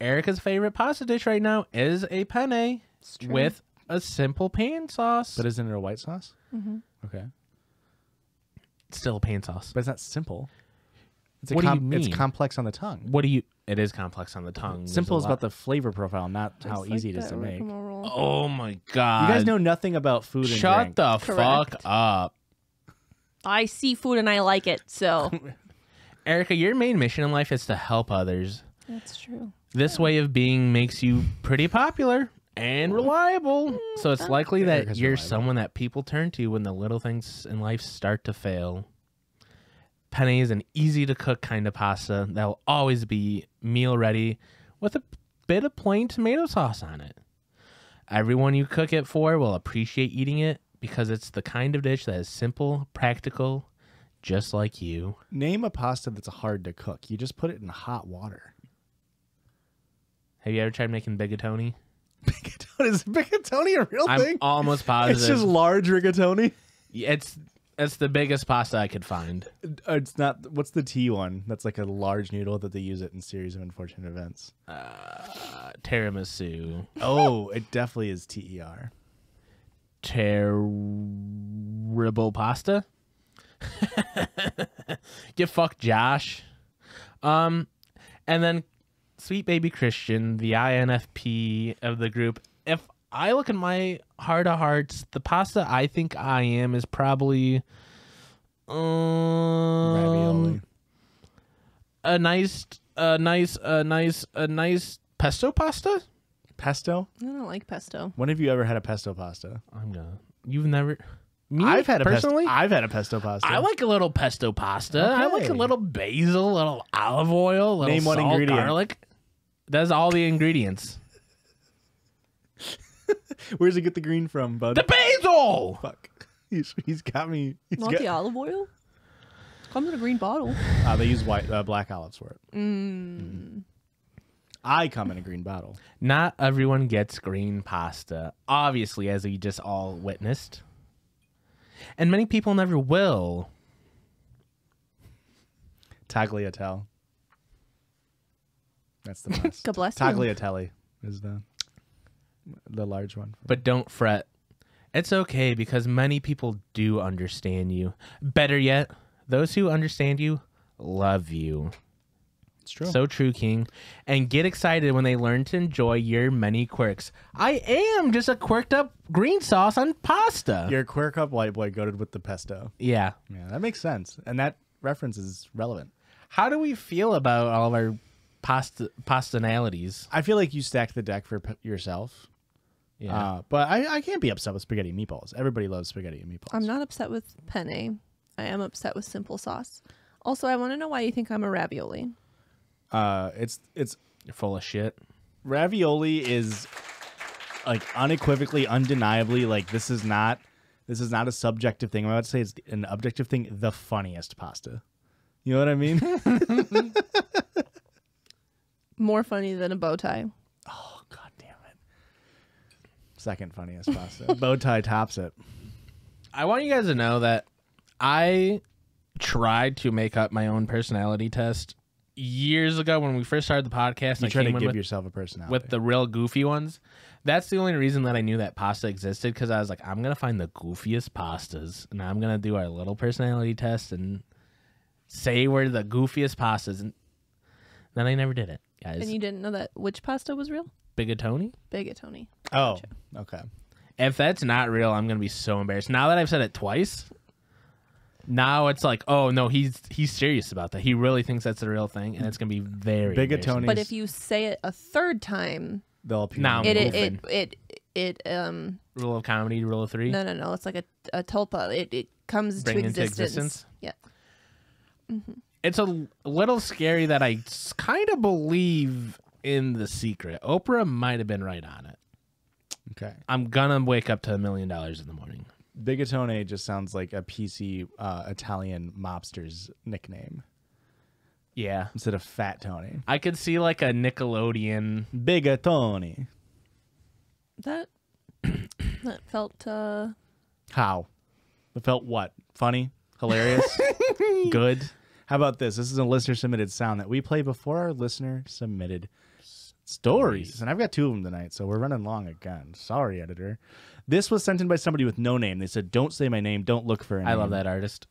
Erika's favorite pasta dish right now is a penne with a simple pan sauce. But isn't it a white sauce? Mhm. Okay. it's still a pan sauce. But it's not simple. It's a What do you com- It's complex on the tongue. What do you? It is complex on the tongue. Simple a is about the flavor profile, not how like easy it is to make. Oh my god! You guys know nothing about food and Shut drink. the Correct. fuck up, I see food and I like it, so Erika. Your main mission in life is to help others. that's true. This way of being makes you pretty popular and reliable. Mm, so it's likely that Erika's you're reliable. someone that people turn to when the little things in life start to fail. Penne is an easy to cook kind of pasta that will always be meal ready with a bit of plain tomato sauce on it. Everyone you cook it for will appreciate eating it because it's the kind of dish that is simple, practical, just like you. Name a pasta that's hard to cook. You just put it in hot water. Have you ever tried making bigatoni? Bigatoni is bigatoni a real I'm thing? almost positive. It's just large rigatoni. It's it's the biggest pasta I could find. Uh, It's not. What's the T one? That's like a large noodle that they use it in series of unfortunate events. Uh, tiramisu, Oh, it definitely is T E R. terrible pasta. Get fucked, Josh. Um, and then sweet baby Christian, the INFP of the group. If I look at my heart of hearts, the pasta I think I am is probably um, Ravioli. a nice, a nice, a nice, a nice pesto pasta. Pesto. I don't like pesto. When have you ever had a pesto pasta? I'm gonna. You've never. Me I've had a personally. Pesto, I've had a pesto pasta. I like a little pesto pasta. I like a little basil, a little olive oil, a little Name one ingredient. garlic. That's all the ingredients. Where's he get the green from, bud? The basil. Fuck. He's, he's got me. He's Want got, the olive oil? Comes in a green bottle. Uh, they use white, uh, black olives for it. Mm. I come in a green bottle. Not everyone gets green pasta, obviously, as we just all witnessed. And many people never will. Tagliatelle. That's the best. God bless you. Tagliatelle is the the large one. But don't fret. It's okay because many people do understand you. Better yet, those who understand you love you. It's true. So true, King. And get excited when they learn to enjoy your many quirks. I am just a quirked up green sauce on pasta. Your queer up white boy goaded with the pesto. yeah. Yeah, that makes sense, and that reference is relevant. How do we feel about all of our pasta pastanalities? I feel like you stacked the deck for p- yourself. Yeah. Uh, but I, I can't be upset with spaghetti and meatballs. Everybody loves spaghetti and meatballs. I'm not upset with penne. I am upset with simple sauce. Also, I want to know why you think I'm a ravioli. Uh, it's it's You're full of shit. ravioli is like unequivocally, undeniably like this is not this is not a subjective thing. I'm about to say it's an objective thing. The funniest pasta. You know what I mean? More funny than a bow tie. oh god damn it! Second funniest pasta. Bow tie tops it. I want you guys to know that I tried to make up my own personality test years ago when we first started the podcast. You I try to give with, yourself a personality. with the real goofy ones. That's the only reason that I knew that pasta existed because I was like, I'm gonna find the goofiest pastas and I'm gonna do our little personality test and say we're the goofiest pastas. And then I never did it, guys. And you didn't know that which pasta was real? Bigatoni. Bigatoni. oh, okay. If that's not real, I'm gonna be so embarrassed. Now that I've said it twice, now it's like, oh no, he's he's serious about that. He really thinks that's the real thing, and it's gonna be very Bigatoni. embarrassing. But if you say it a third time, They'll appear. Now I'm it it, it it it um Rule of comedy, rule of three. no no no, it's like a a tulpa. It it comes Bring to into existence. existence? Yeah. It's a little scary that I kind of believe in the secret. Oprah might have been right on it. okay. I'm gonna wake up to a million dollars in the morning. Bigatone just sounds like a PC uh, Italian mobster's nickname Yeah, instead of Fat Tony. I could see like a Nickelodeon. Bigatoni. That that felt uh How? It felt what? Funny? Hilarious? Good? How about this? This is a listener submitted sound that we play before our listener submitted stories. And I've got two of them tonight, so we're running long again. Sorry, editor. This was sent in by somebody with no name. They said, Don't say my name. Don't look for a name. I love that artist.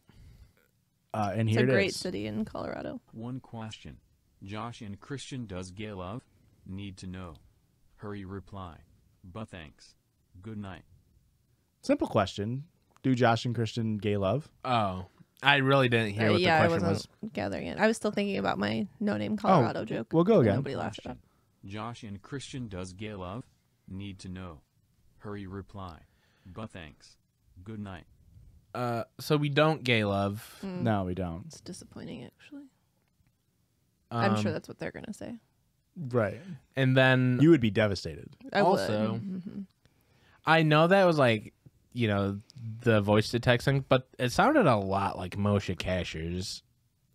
Uh, and it's here a it great is. city in Colorado. One question. Josh and Christian does gay love? Need to know. Hurry reply. But thanks. Good night. Simple question. Do Josh and Christian gay love? Oh, I really didn't hear Uh, what yeah, I the question wasn't was. gathering it. I was still thinking about my no name Colorado joke. We'll go that again. Nobody laughed about. Question. Josh and Christian does gay love? Need to know. Hurry reply. But thanks. Good night. Uh, so we don't gay love. Mm, No, we don't. It's disappointing actually. I'm sure Um, that's what they're gonna say. Right. And then You would be devastated. I also- would. Mhm. I know that was like, you know, the voice thing, but it sounded a lot like Moshe Kasher's.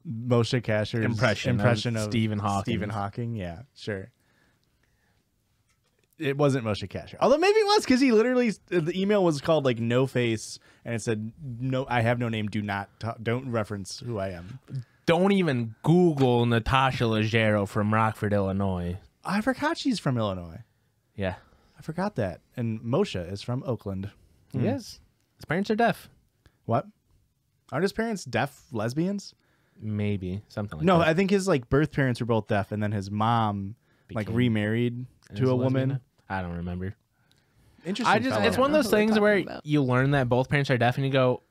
Moshe Kasher's Impression of impression of, Stephen Hawking. Stephen Hawking, yeah, sure. It wasn't Moshe Kasher, although maybe it was because he literally the email was called like no face, and it said no, I have no name. Do not ta- don't reference who I am. Don't even Google Natasha Leggero from Rockford, Illinois. I forgot she's from Illinois. Yeah. I forgot that. And Moshe is from Oakland. He is. His parents are deaf. What? Aren't his parents deaf lesbians? Maybe. Something like no, that. I think his like birth parents were both deaf, and then his mom like remarried to is a woman. I don't remember. Interesting. I just fellow. it's one of those things where about. you learn that both parents are deaf and you go,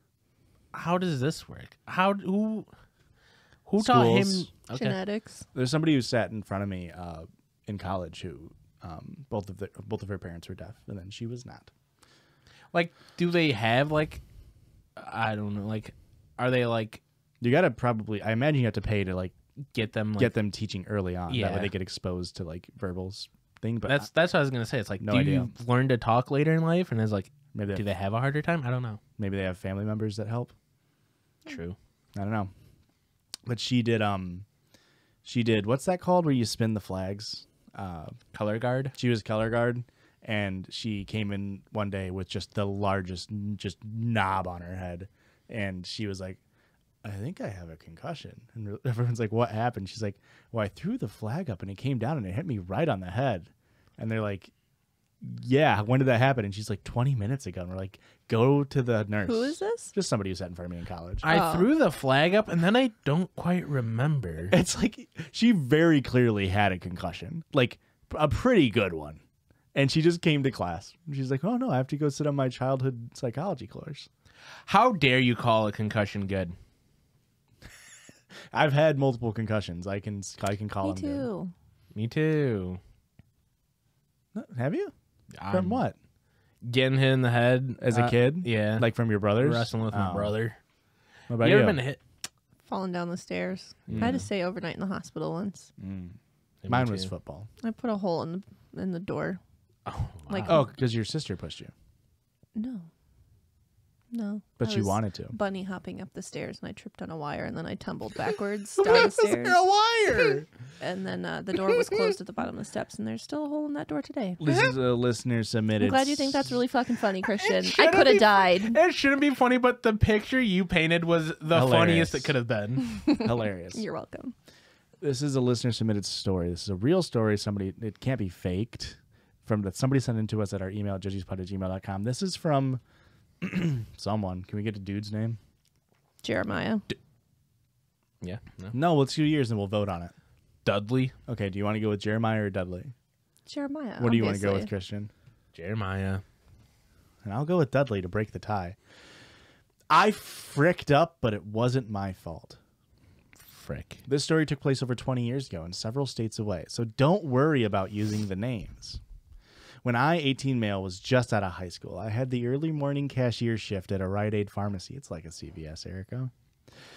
How does this work? How who who taught him okay. Genetics. There's somebody who sat in front of me uh, in college who um, both of the, both of her parents were deaf, and then she was not. Like do they have like I don't know, like are they like You got to probably, I imagine you have to pay to like get them like get them teaching early on. That way Yeah. they get exposed to like verbals thing. But that's that's what I was gonna say. It's like No do idea. you learn to talk later in life and it's like maybe do they, they have a harder time? I don't know. maybe they have family members that help. True. I don't know. But she did. Um, she did. What's that called? Where you spin the flags? Uh, Color guard. she was color guard and she came in one day with just the largest just knob on her head. And she was like i think i have a concussion. And everyone's like what happened? She's like well i threw the flag up and it came down and it hit me right on the head. And they're like yeah when did that happen? And she's like 20 minutes ago. And we're like go to the nurse. Who is this? just somebody who sat in front of me in college. I Oh. threw the flag up and then I don't quite remember. It's like she very clearly had a concussion, like a pretty good one. And she just came to class. She's like, "Oh no, I have to go sit on my childhood psychology course." How dare you call a concussion good? I've had multiple concussions. I can I can call Me them. good. too. Me too. Have you? From I'm what? Getting hit in the head As a uh, kid? Yeah. Like from your brothers? wrestling with my Oh. brother. What about you you? ever been hit? Falling down the stairs. I had to stay overnight in the hospital once. Mm. Mine was football. I put a hole in the in the door. Oh, Like- wow. Oh, because your sister pushed you, No. No. but I she wanted to. bunny hopping up the stairs and I tripped on a wire and then I tumbled backwards down the stairs. a wire? And then uh, the door was closed at the bottom of the steps and there's still a hole in that door today. this is a listener submitted. I'm glad you think that's really fucking funny, Christian. I could have died. It shouldn't be funny, but the picture you painted was the Hilarious. funniest it could have been. hilarious. You're welcome. this is a listener submitted story. This is a real story. Somebody it can't be faked. From that somebody sent it to us at our email judgiespod at gmail.com. This is from someone. Can we get a dude's name? Jeremiah. yeah. No. No, let's do yours and we'll vote on it. Dudley. Okay, do you want to go with Jeremiah or Dudley? Jeremiah. what do you want to go with. Christian? Jeremiah. And I'll go with Dudley to break the tie. I fricked up, but it wasn't my fault. Frick. This story took place over 20 years ago in several states away, so don't worry about using the names. When I, 18 male, was just out of high school, I had the early morning cashier shift at a Rite Aid pharmacy. It's like a CVS, Erika.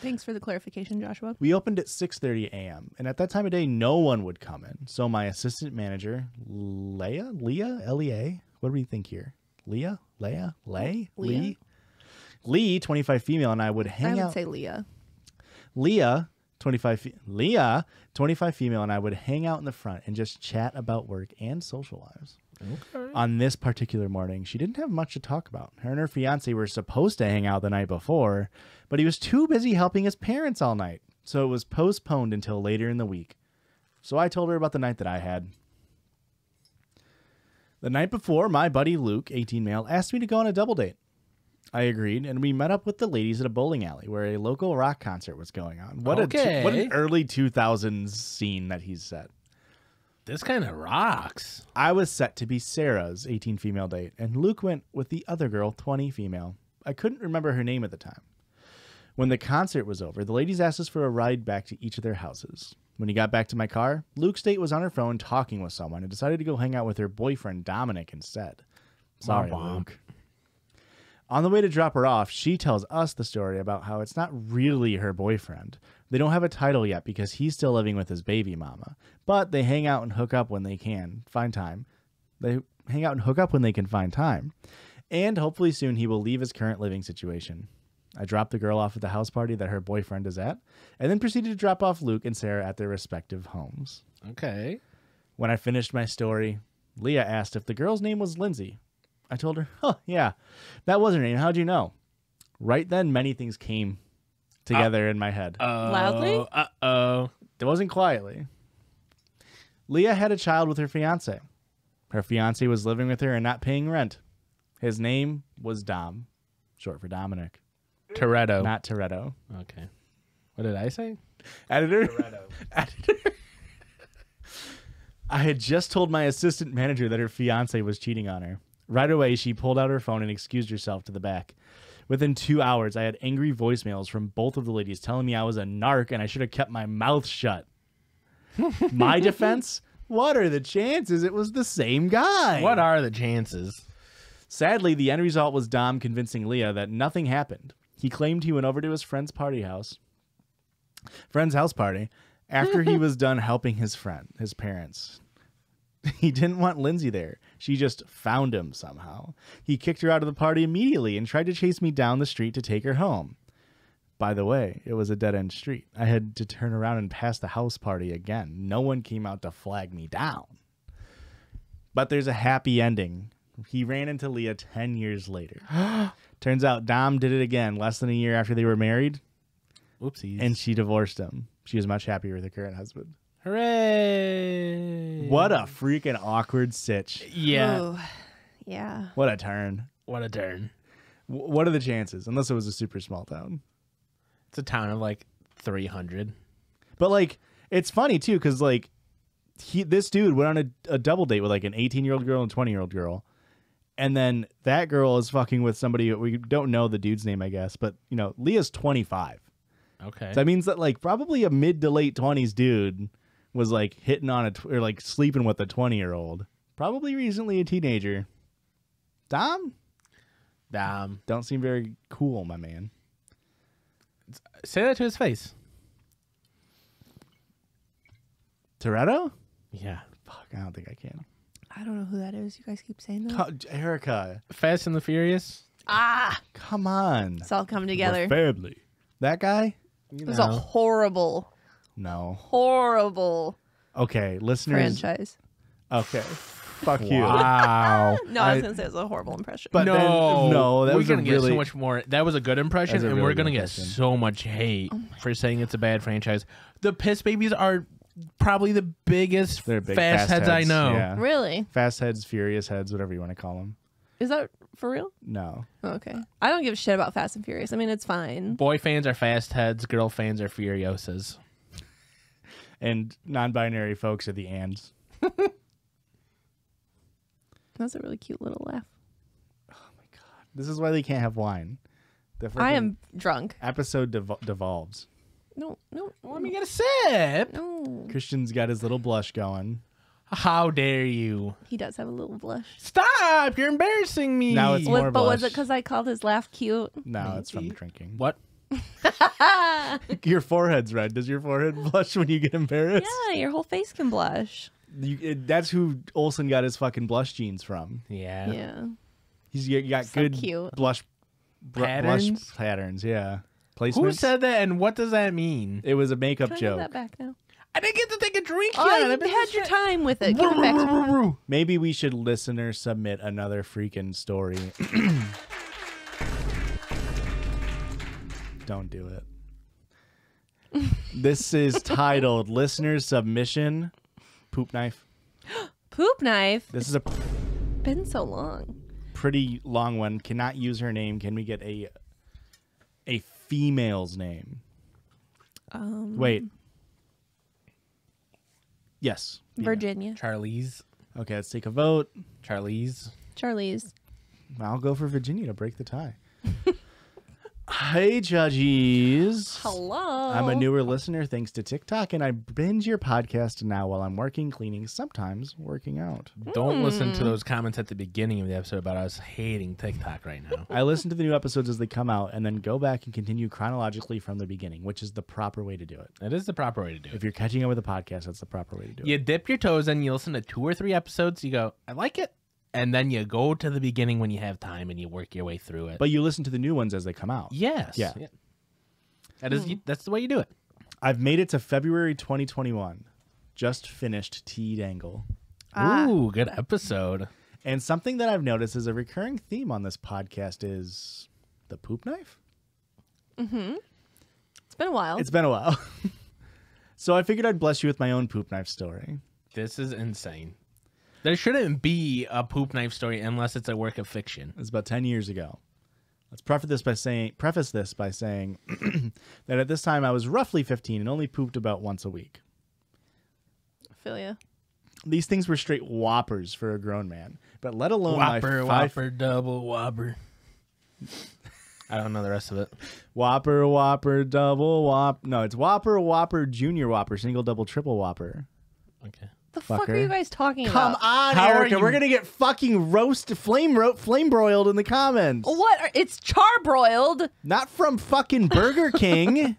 Thanks for the clarification, Joshua. We opened at 6:30 a.m. and at that time of day, no one would come in. So my assistant manager, Leah, Leah, L-E-A. What do we think here? Leah, Leah, Lay, Leah? Lee, Lee, 25 female, and I would hang. I hang would out. say Leah. Leah, 25 fe- Leah, 25 female and I would hang out in the front and just chat about work and social lives. Okay. On this particular morning, she didn't have much to talk about. Her and her fiance were supposed to hang out the night before, but he was too busy helping his parents all night. So it was postponed until later in the week. So I told her about the night that I had. The night before, my buddy Luke, 18 male, asked me to go on a double date. I agreed, and we met up with the ladies at a bowling alley where a local rock concert was going on. What a Okay. what an early 2000s scene that he's set. This kind of rocks. I was set to be Sarah's 18 female date, and Luke went with the other girl, 20 female. I couldn't remember her name at the time. When the concert was over, the ladies asked us for a ride back to each of their houses. When he got back to my car, Luke's date was on her phone talking with someone and decided to go hang out with her boyfriend, Dominic, instead. Sorry, womp. Luke. On the way to drop her off, she tells us the story about how it's not really her boyfriend. They don't have a title yet because he's still living with his baby mama, but they hang out and hook up when they can find time. They hang out and hook up when they can find time. And hopefully soon he will leave his current living situation. I dropped the girl off at the house party that her boyfriend is at, and then proceeded to drop off Luke and Sarah at their respective homes. Okay. When I finished my story, Leah asked if the girl's name was Lindsay. I told her, "Oh, yeah, that was her name. How'd you know?" Right then, many things came together in my head. Loudly? Uh oh. It wasn't quietly. Leah had a child with her fiance. Her fiance was living with her and not paying rent. His name was Dom, short for Dominic, Toretto. not Toretto. Okay. What did I say? Editor. Editor. I had just told my assistant manager that her fiance was cheating on her. Right away, she pulled out her phone and excused herself to the back. Within two hours, I had angry voicemails from both of the ladies telling me I was a narc and I should have kept my mouth shut. my defense? What are the chances it was the same guy? What are the chances? Sadly, the end result was Dom convincing Leah that nothing happened. He claimed he went over to his friend's party house, friend's house party, after he was done helping his friend, his parents. He didn't want Lindsay there. She just found him somehow. He kicked her out of the party immediately and tried to chase me down the street to take her home. By the way, it was a dead end street. I had to turn around and pass the house party again. No one came out to flag me down. But there's a happy ending. He ran into Leah 10 years later. Turns out Dom did it again less than a year after they were married, Oopsies. and she divorced him. She was much happier with her current husband. Hooray! What a freaking awkward sitch. Yeah. Ooh. Yeah. What a turn. What a turn. W- what are the chances? Unless it was a super small town. It's a town of like 300. But like, it's funny too, because like, he this dude went on a, a double date with like an 18 year old girl and 20 year old girl, and then that girl is fucking with somebody we don't know the dude's name, I guess, but you know, Leah's 25. Okay. So that means that like probably a mid to late 20s dude was like hitting on a tw- or like sleeping with a 20 year old, probably recently a teenager. Dom, um, don't seem very cool, my man. say that to his face. Toretto? Yeah. Fuck, I don't think I can. I don't know who that is. You guys keep saying that. Co- Erika, Fast and the Furious. ah, come on. it's all come together. The family. That guy? You It was a know. horrible, No. horrible Okay, listeners. franchise. Okay, fuck you. Wow. No, I was I- gonna say it was a horrible impression. But no, then- no, that we're was a gonna get really- so much more. That was a good impression, That's a and really we're gonna get impression. so much hate Oh for saying it's a bad franchise. The Piss Babies are probably the biggest They're big fast, heads, I know. Yeah. really, Fast heads, furious heads, whatever you want to call them. is that for real? No. Okay, I don't give a shit about Fast and Furious. I mean, it's fine. Boy fans are fast heads. Girl fans are furiosas. And non-binary folks are the ands. That's a really cute little laugh. Oh my god! This is why they can't have wine. The I am drunk. Episode devol- devolves. No, no, Let me get a sip. no. Christian's got his little blush going. How dare you? He does have a little blush. Stop! You're embarrassing me. Now it's Was- more but was it because I called his laugh cute? No, it's from drinking. what? Your forehead's red. Does your forehead blush when you get embarrassed? Yeah, your whole face can blush. You, it, that's who Olson got his fucking blush genes from. Yeah. Yeah. He's got, got So good cute. blush br- Patterns? Blush patterns, yeah. Placements. Who said that, and what does that mean? it was a makeup Can joke? that back now? I didn't get to take a drink Oh, yet. you I've had your time with it. Give it back. Maybe we should listener submit another freaking story. Don't do it. this is titled Listener Submission Poop Knife. Poop knife. This is a Been so long. pretty long one. Cannot use her name. Can we get a a female's name? Um, Wait. Yes. female. Virginia. Charlie's. Okay, let's take a vote. Charlie's. Charlie's. I'll go for Virginia to break the tie. hey, Judgies. Hello. I'm a newer listener thanks to TikTok, and I binge your podcast now while I'm working, cleaning, sometimes working out. Don't listen to hmm. those comments at the beginning of the episode about us hating TikTok right now. I listen to the new episodes as they come out and then go back and continue chronologically from the beginning, which is the proper way to do it. That is the proper way to do it. If you're catching up with the podcast, that's the proper way to do it. You dip your toes in, you listen to two or three episodes, you go, I like it. And then you go to the beginning when you have time and you work your way through it. But you listen to the new ones as they come out. yes. Yeah. That is, that's the way you do it. I've made it to February 2021. Just finished T Dangle. Ah. Ooh, good episode. And something that I've noticed is a recurring theme on this podcast is the poop knife. Mm-hmm. It's been a while. It's been a while. so I figured I'd bless you with my own poop knife story. This is insane. There shouldn't be a poop knife story unless it's a work of fiction. It's about 10 years ago. Let's preface this by saying preface this by saying that at this time I was roughly 15 and only pooped about once a week. feel ya. These things were straight whoppers for a grown man, but let alone Whopper, my five whopper, double whopper. I don't know the rest of it. Whopper, Whopper, double Whop. No, it's Whopper, Whopper, Junior Whopper, single, double, triple Whopper. Okay. The fuck are you guys talking about? Come about? on, How Erika. We're gonna get fucking roast, flame ro- flame broiled in the comments. What? Are, it's charbroiled. Not from fucking Burger King.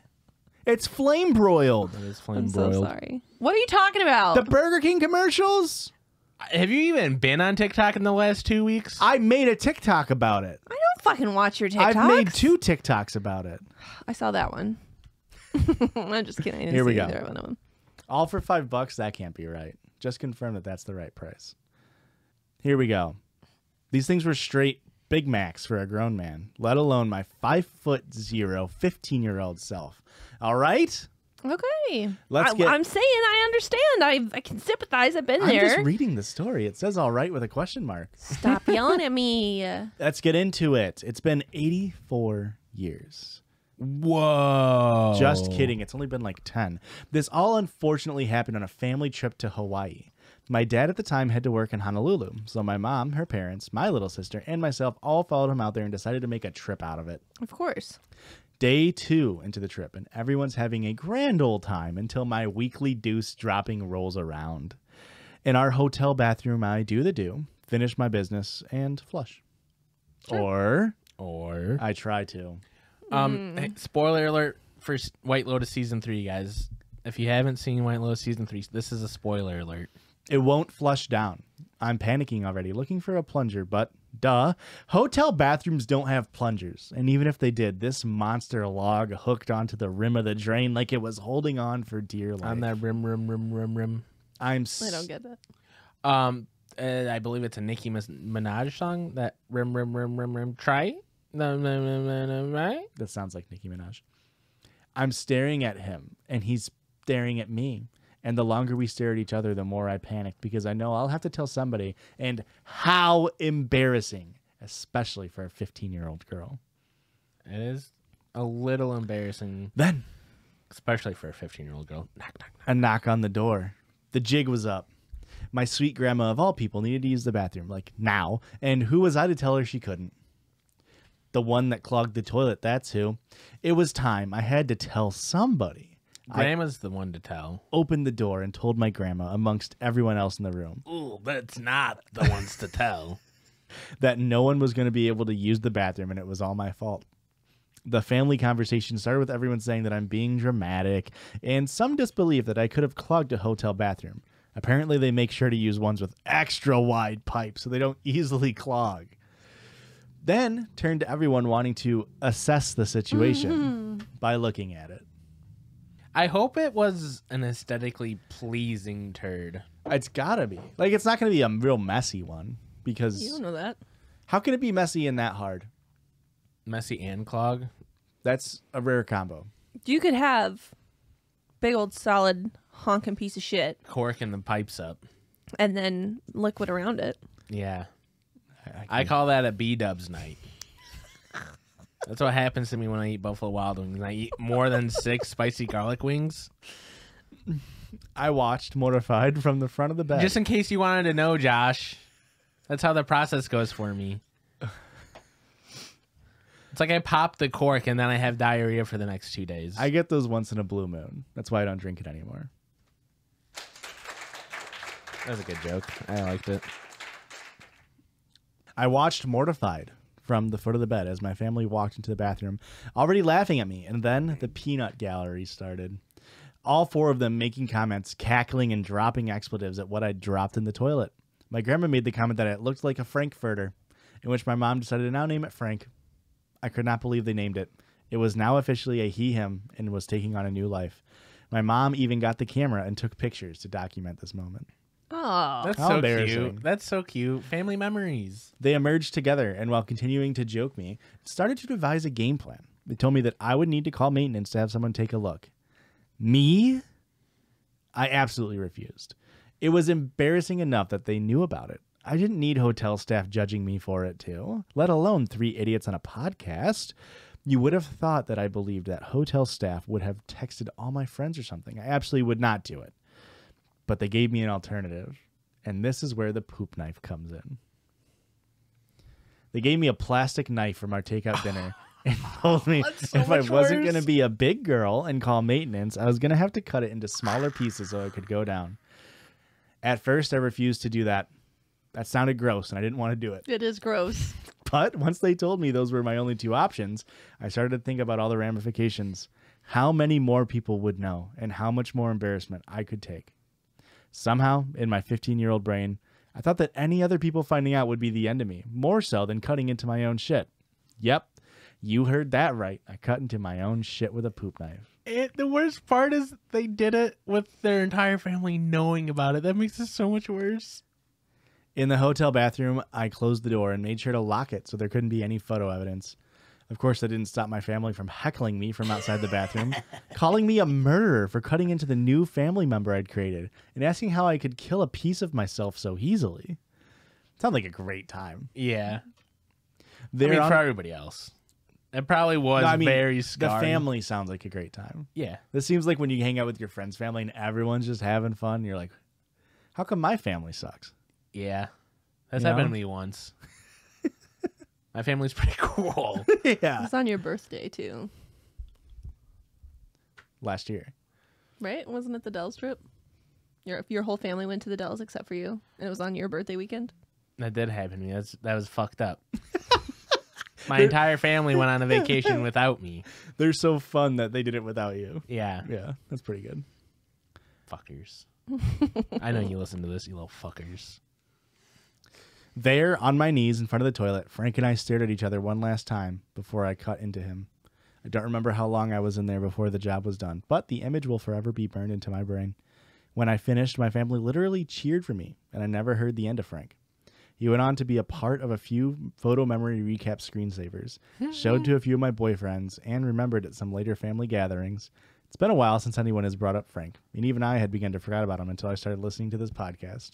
it's flame broiled. That is flame broiled. I'm so sorry. What are you talking about? The Burger King commercials. Have you even been on TikTok in the last two weeks? I made a TikTok about it. I don't fucking watch your TikToks. I've made two TikToks about it. I saw that one. I'm just kidding. I didn't Here we see go. either one of them. All for five bucks. That can't be right. Just confirm that that's the right price. Here we go. These things were straight Big Macs for a grown man, let alone my five foot zero, 15 year old self. All right? Okay. Let's I, get- I'm saying I understand. I I can sympathize. I've been I'm there. just reading the story. It says all right with a question mark. Stop yelling at me. Let's get into it. It's been 84 years. Whoa. Just kidding. It's only been like 10. This all unfortunately happened on a family trip to Hawaii. My dad at the time had to work in Honolulu, so my mom, her parents, my little sister, and myself all followed him out there and decided to make a trip out of it. Of course. Day two into the trip, and everyone's having a grand old time until my weekly deuce dropping rolls around. In our hotel bathroom, I do the do, finish my business, and flush. Or Or I try to. Um, hey, spoiler alert for S- White Lotus season three, guys. If you haven't seen White Lotus season three, this is a spoiler alert. It won't flush down. I'm panicking already, looking for a plunger, but duh. Hotel bathrooms don't have plungers. And even if they did, this monster log hooked onto the rim of the drain like it was holding on for dear life. On that rim, rim, rim, rim, rim. I'm I don't get that. Um, uh, I believe it's a Nicki Mis- Minaj song. That rim, rim, rim, rim, rim. Try. No, no, no, no, no, right? That sounds like Nicki Minaj. I'm staring at him, and he's staring at me. And the longer we stare at each other, the more I panic because I know I'll have to tell somebody. And how embarrassing, especially for a 15 year old girl. It is a little embarrassing, Then especially for a 15 year old girl. Knock, knock, knock. a knock on the door. The jig was up. My sweet grandma, of all people, needed to use the bathroom, like now. And who was I to tell her she couldn't? The one that clogged the toilet, that's who. It was time. I had to tell somebody. I Grandma's the one to tell. opened the door and told my grandma, amongst everyone else in the room, Ooh, that's not the ones to tell. that no one was going to be able to use the bathroom and it was all my fault. The family conversation started with everyone saying that I'm being dramatic and some disbelief that I could have clogged a hotel bathroom. Apparently, they make sure to use ones with extra wide pipes so they don't easily clog. Then turned to everyone wanting to assess the situation mm-hmm. by looking at it. I hope it was an aesthetically pleasing turd. It's gotta be. Like, it's not gonna be a real messy one because You don't know that. how can it be messy and that hard? Messy and clog. That's a rare combo. You could have big old solid honking piece of shit Corking the pipes up. and then liquid around it. Yeah. I, I call that a B dubs night. That's what happens to me when I eat Buffalo Wild Wings. I eat more than six spicy garlic wings. I watched Mortified from the front of the bed. Just in case you wanted to know, Josh, that's how the process goes for me. It's like I pop the cork and then I have diarrhea for the next two days. I get those once in a blue moon. That's why I don't drink it anymore. that was a good joke. I liked it. I watched Mortified from the foot of the bed as my family walked into the bathroom, already laughing at me, and then the peanut gallery started. All four of them making comments, cackling, and dropping expletives at what I'd dropped in the toilet. My grandma made the comment that it looked like a Frankfurter, in which my mom decided to now name it Frank. I could not believe they named it. It was now officially a he him and was taking on a new life. My mom even got the camera and took pictures to document this moment. Oh. That's How so embarrassing. cute. That's so cute. Family memories. They emerged together and, while continuing to joke me, started to devise a game plan. They told me that I would need to call maintenance to have someone take a look. Me? I absolutely refused. It was embarrassing enough that they knew about it. I didn't need hotel staff judging me for it, too, let alone three idiots on a podcast. You would have thought that I believed that hotel staff would have texted all my friends or something. I absolutely would not do it. But they gave me an alternative, and this is where the poop knife comes in. They gave me a plastic knife from our takeout dinner and told me so if I wasn't going to be a big girl and call maintenance, I was going to have to cut it into smaller pieces so it could go down. At first, I refused to do that. That sounded gross, and I didn't want to do it. It is gross. But once they told me those were my only two options, I started to think about all the ramifications. How many more people would know, and how much more embarrassment I could take. Somehow, in my 15 year old brain, I thought that any other people finding out would be the end of me, more so than cutting into my own shit. Yep, you heard that right. I cut into my own shit with a poop knife. It, the worst part is they did it with their entire family knowing about it. That makes it so much worse. In the hotel bathroom, I closed the door and made sure to lock it so there couldn't be any photo evidence. Of course, that didn't stop my family from heckling me from outside the bathroom, calling me a murderer for cutting into the new family member I'd created, and asking how I could kill a piece of myself so easily. Sounds like a great time. Yeah. I They're mean, on- for everybody else, it probably was No, I mean, very the family sounds like a great time. Yeah. This seems like when you hang out with your friend's family and everyone's just having fun. You're like, how come my family sucks? Yeah. That's You happened know? to me once. My family's pretty cool. yeah. It's on your birthday too, Last year. right? Wasn't it the Dells trip? Your your whole family went to the Dells except for you, and it was on your birthday weekend. that did happen to me. That's that was fucked up. My entire family went on a vacation without me. They're so fun that they did it without you. Yeah. Yeah, that's pretty good. Fuckers. I know you listen to this, you little fuckers. There, on my knees in front of the toilet, Frank and I stared at each other one last time before I cut into him. I don't remember how long I was in there before the job was done, but the image will forever be burned into my brain. When I finished, my family literally cheered for me, and I never heard the end of Frank. He went on to be a part of a few photo memory recap screensavers, showed to a few of my boyfriends, and remembered at some later family gatherings. It's been a while since anyone has brought up Frank, and even I had begun to forget about him until I started listening to this podcast.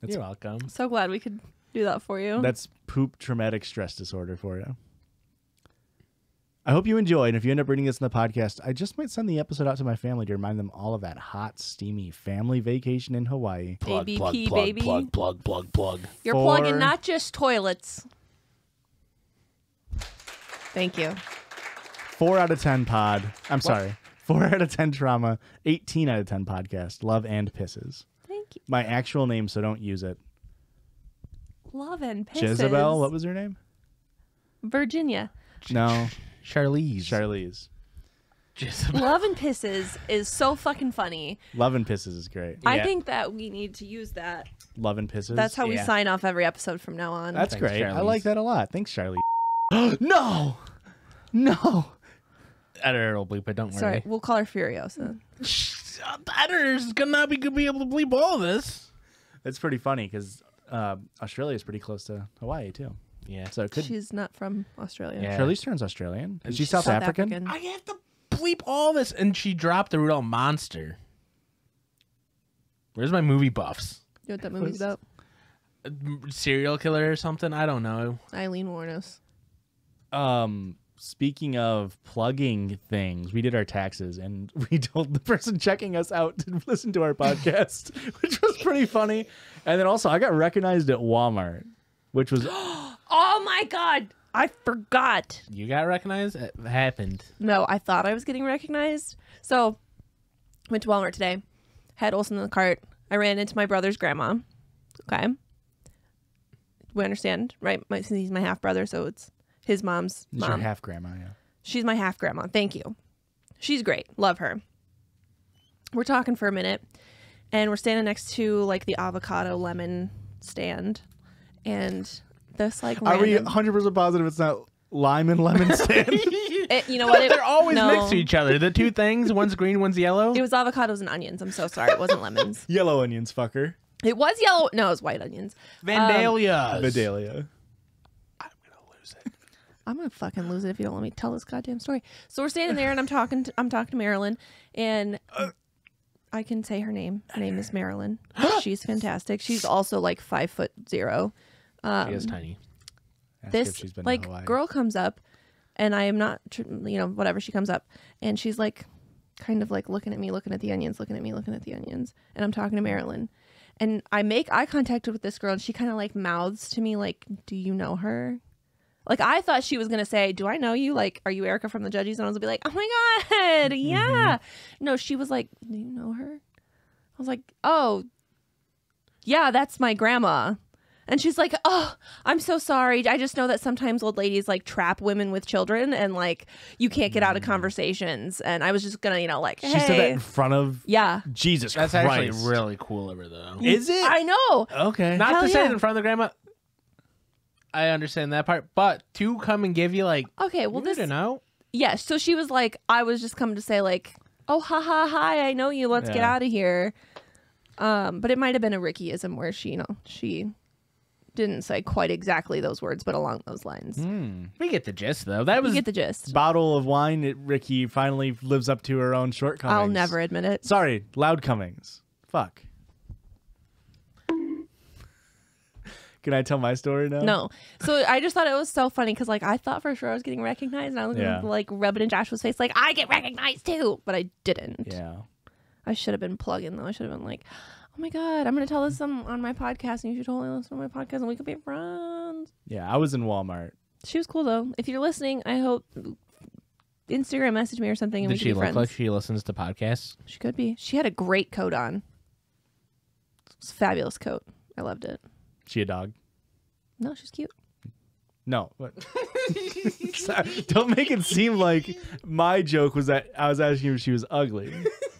That's- You're welcome. So glad we could do that for you. That's poop traumatic stress disorder for you. I hope you enjoy, and if you end up reading this in the podcast, I just might send the episode out to my family to remind them all of that hot, steamy family vacation in Hawaii. Plug, ABP, plug, plug, baby. plug, plug, plug, plug. You're for- plugging not just toilets. Thank you. Four out of ten pod. I'm sorry. Four out of ten trauma. Eighteen out of ten podcast. Love and pisses. Thank. My actual name, so don't use it. Love and pisses. Jezebel. What was her name? Virginia. No, Charlize. Charlize. Jezebel. Love and pisses is so fucking funny. Love and pisses is great. I Yeah. think that we need to use that. Love and pisses. That's how we Yeah. sign off every episode from now on. That's Thanks, great. I Charlize. like that a lot. Thanks, Charlie. no, no. Editor will bleep it, don't Sorry, worry. we'll call her Furiosa. The editor's gonna not be gonna be able to bleep all of this. It's pretty funny because uh, Australia is pretty close to Hawaii too. Yeah. So it could. She's not from Australia. Yeah. Charlize Theron's Australian. Is she She's South, South African? African. I have to bleep all this, and she dropped the real monster. Where's my movie buffs? You know what that movie's about? A serial killer or something? I don't know. Aileen Wuornos. Um, speaking of plugging things, we did our taxes and we told the person checking us out to listen to our podcast, which was pretty funny. And then also, I got recognized at Walmart, which was Oh my god! I forgot. You got recognized? It happened. No, I thought I was getting recognized. So, went to Walmart today. Had Olson in the cart. I ran into my brother's grandma. Okay. We understand, right? My, since he's my half brother, so it's his mom's It's mom. your half grandma, yeah. She's my half grandma. Thank you. She's great. Love her. We're talking for a minute, and we're standing next to like the avocado lemon stand, and this like Are we random- 100 percent positive it's not lime and lemon stand? It- you know what? It- They're always no. next to each other. The two things, one's green, one's yellow. It was avocados and onions. I'm so sorry. It wasn't lemons. Yellow onions, fucker. It was yellow. No, it was white onions. Vandalia. Um, Vidalia. I'm gonna lose it. I'm gonna fucking lose it if you don't let me tell this goddamn story. So we're standing there, and I'm talking. To, I'm talking to Marilyn, and I can say her name. Her name is Marilyn. She's fantastic. She's also like five foot zero. Um, she is tiny. Ask this she's been like girl comes up and i am not you know whatever she comes up and she's like kind of like looking at me looking at the onions looking at me looking at the onions and i'm talking to marilyn and i make eye contact with this girl and she kind of like mouths to me like do you know her like i thought she was gonna say do i know you like are you Erika from the judgies and i was gonna be like oh my god mm-hmm. yeah no she was like do you know her i was like oh yeah that's my grandma and she's like, "Oh, I'm so sorry. I just know that sometimes old ladies like trap women with children, and like you can't get out of mm. conversations." And I was just gonna, you know, like, She said that in front of yeah, Jesus That's Christ. actually really cool of her, though. Is it? I know. okay. Not Hell to say it in front of the grandma. I understand that part, but to come and give you like, Okay, well this, you know, yeah. So she was like, I was just coming to say like, oh, ha ha hi, I know you. Let's get Yeah. out of here. Um, but it might have been a Rickyism where she, you know, she didn't say quite exactly those words, but along those lines. Hmm. We get the gist though. That You was get the gist. Bottle of wine. It, Ricky finally lives up to her own shortcomings. I'll never admit it. Sorry, loud comings. Fuck. Can I tell my story now? No. So I just thought it was so funny because, like, I thought for sure I was getting recognized, and I was Yeah. gonna like rubbing in Joshua's face, like I get recognized too, but I didn't. Yeah. I should have been plugging though. I should have been like, "Oh my god, I'm gonna tell this on, on my podcast, and you should totally listen to my podcast, and we could be friends." Yeah. I was in Walmart. She was cool though. If you're listening, I hope Instagram message me or something, and Did we she be look friends. like she listens to podcasts? She could be. She had a great coat on. It's a fabulous coat. I loved it. She a dog? No, she's cute. No. What? Don't make it seem like my joke was that I was asking if she was ugly.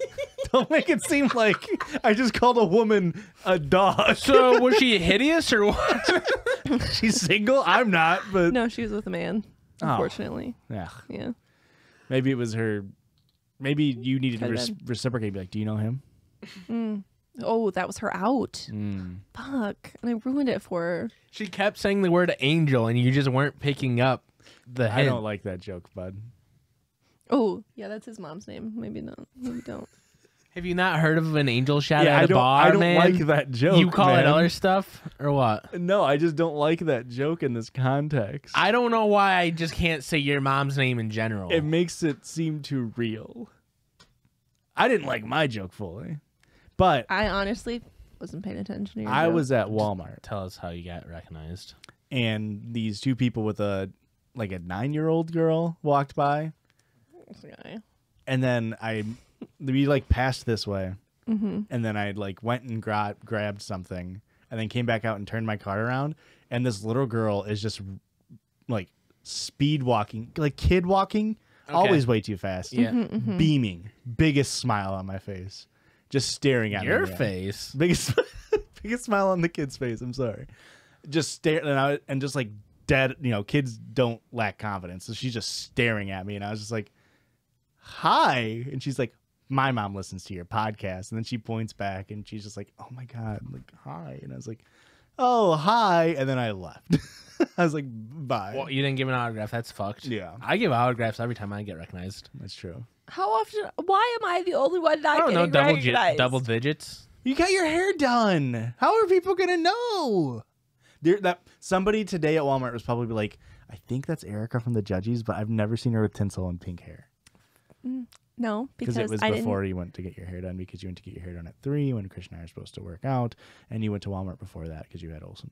Don't make it seem like I just called a woman a dog. So was she hideous or what? She's single. I'm not, but No, she was with a man. Oh. Unfortunately, yeah. yeah. Maybe it was her. Maybe you needed to Could've res- been. reciprocate. Be like, do you know him? Mm. Oh, that was her out. Mm. Fuck, and I ruined it for her. she kept saying the word angel, and you just weren't picking up the I don't like that joke, bud. Oh, yeah, that's his mom's name. Maybe not. Maybe don't. Have you not heard of an angel shout yeah, at I a don't. bar, I don't man? like that joke. you call man. it other stuff or what? No, I just don't like that joke in this context. I don't know why I just can't say your mom's name in general. it makes it seem too real. I didn't like my joke fully, but I honestly wasn't paying attention to your I joke. was at Walmart Tell us how you got recognized. and these two people with a like a nine year old girl walked by, Okay. and then I we like passed this way, and then I like went and gra- grabbed something, and then came back out and turned my car around, and this little girl is just like speed walking, like kid walking, always way too fast. Yeah. Mm-hmm. beaming, biggest smile on my face, just staring at Your me. face. biggest biggest smile on the kid's face. I'm sorry, just stare and I and just like dead. You know, kids don't lack confidence, so she's just staring at me, and I was just like, "Hi," and she's like. My mom listens to your podcast, and then she points back, and she's just like, "Oh my god, like hi," and I was like, "Oh hi," and then I left. I was like, "Bye." Well, you didn't give an autograph. That's fucked. Yeah. I give autographs every time I get recognized. That's true. How often? Why am I the only one not I don't know, getting double gi- recognized? double digits. You got your hair done. How are people gonna know? There, that somebody today at Walmart was probably like, I think that's Erika from the Judgies, but I've never seen her with tinsel and pink hair mm, No, because because it was I before you went to get your hair done. Because you went to get your hair done at three when Chris and I were supposed to work out, and you went to Walmart before that because you had Olson.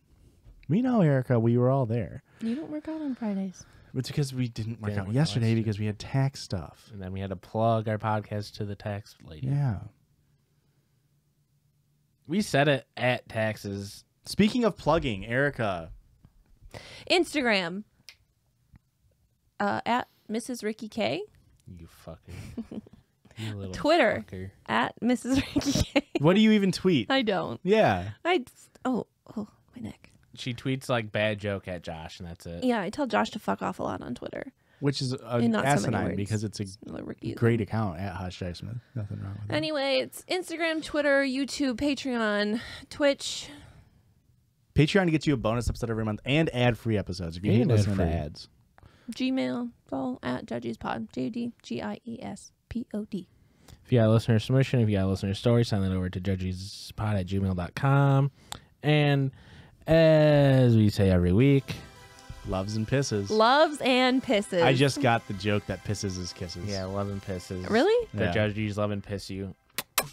We know, Erika. We were all there. didn't. You don't work out on Fridays. It's because we didn't work Didn't out work yesterday last because we had tax stuff. And then we had to plug our podcast to the tax lady. Yeah. We said it at taxes. Speaking of plugging, Erika, Instagram. Uh, at Mrs. Ricky K. You fucker. You little Twitter. fucker. At Mrs. Ricky K. what do you even tweet? I don't. yeah. I. Oh, oh, my neck. She tweets like bad joke at Josh, and that's it. Yeah, I tell Josh to fuck off a lot on Twitter. Which is uh, In not so many asinine words. because it's a Like great account at Hush J Smith. Nothing wrong with it. Anyway, it's Instagram, Twitter, YouTube, Patreon, Twitch. Patreon gets you a bonus episode every month and ad free episodes if you hate And listening to ad-free. ads. Gmail, it's all at Judgies Pod. J U D G I E S P O D. If you got a listener submission, if you got a listener story, send that over to judgiespod at gmail.com. And as we say every week, Loves and pisses. Loves and pisses. I just got the joke that pisses is kisses. yeah, love and pisses. Really? The Yeah. Judgies love and piss you. It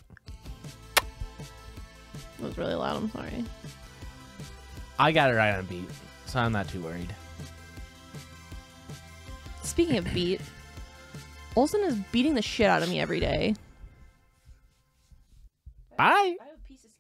was really loud. I'm sorry. I got it right on beat, so I'm not too worried. Speaking of beat, Olson is beating the shit out of me every day. Bye. I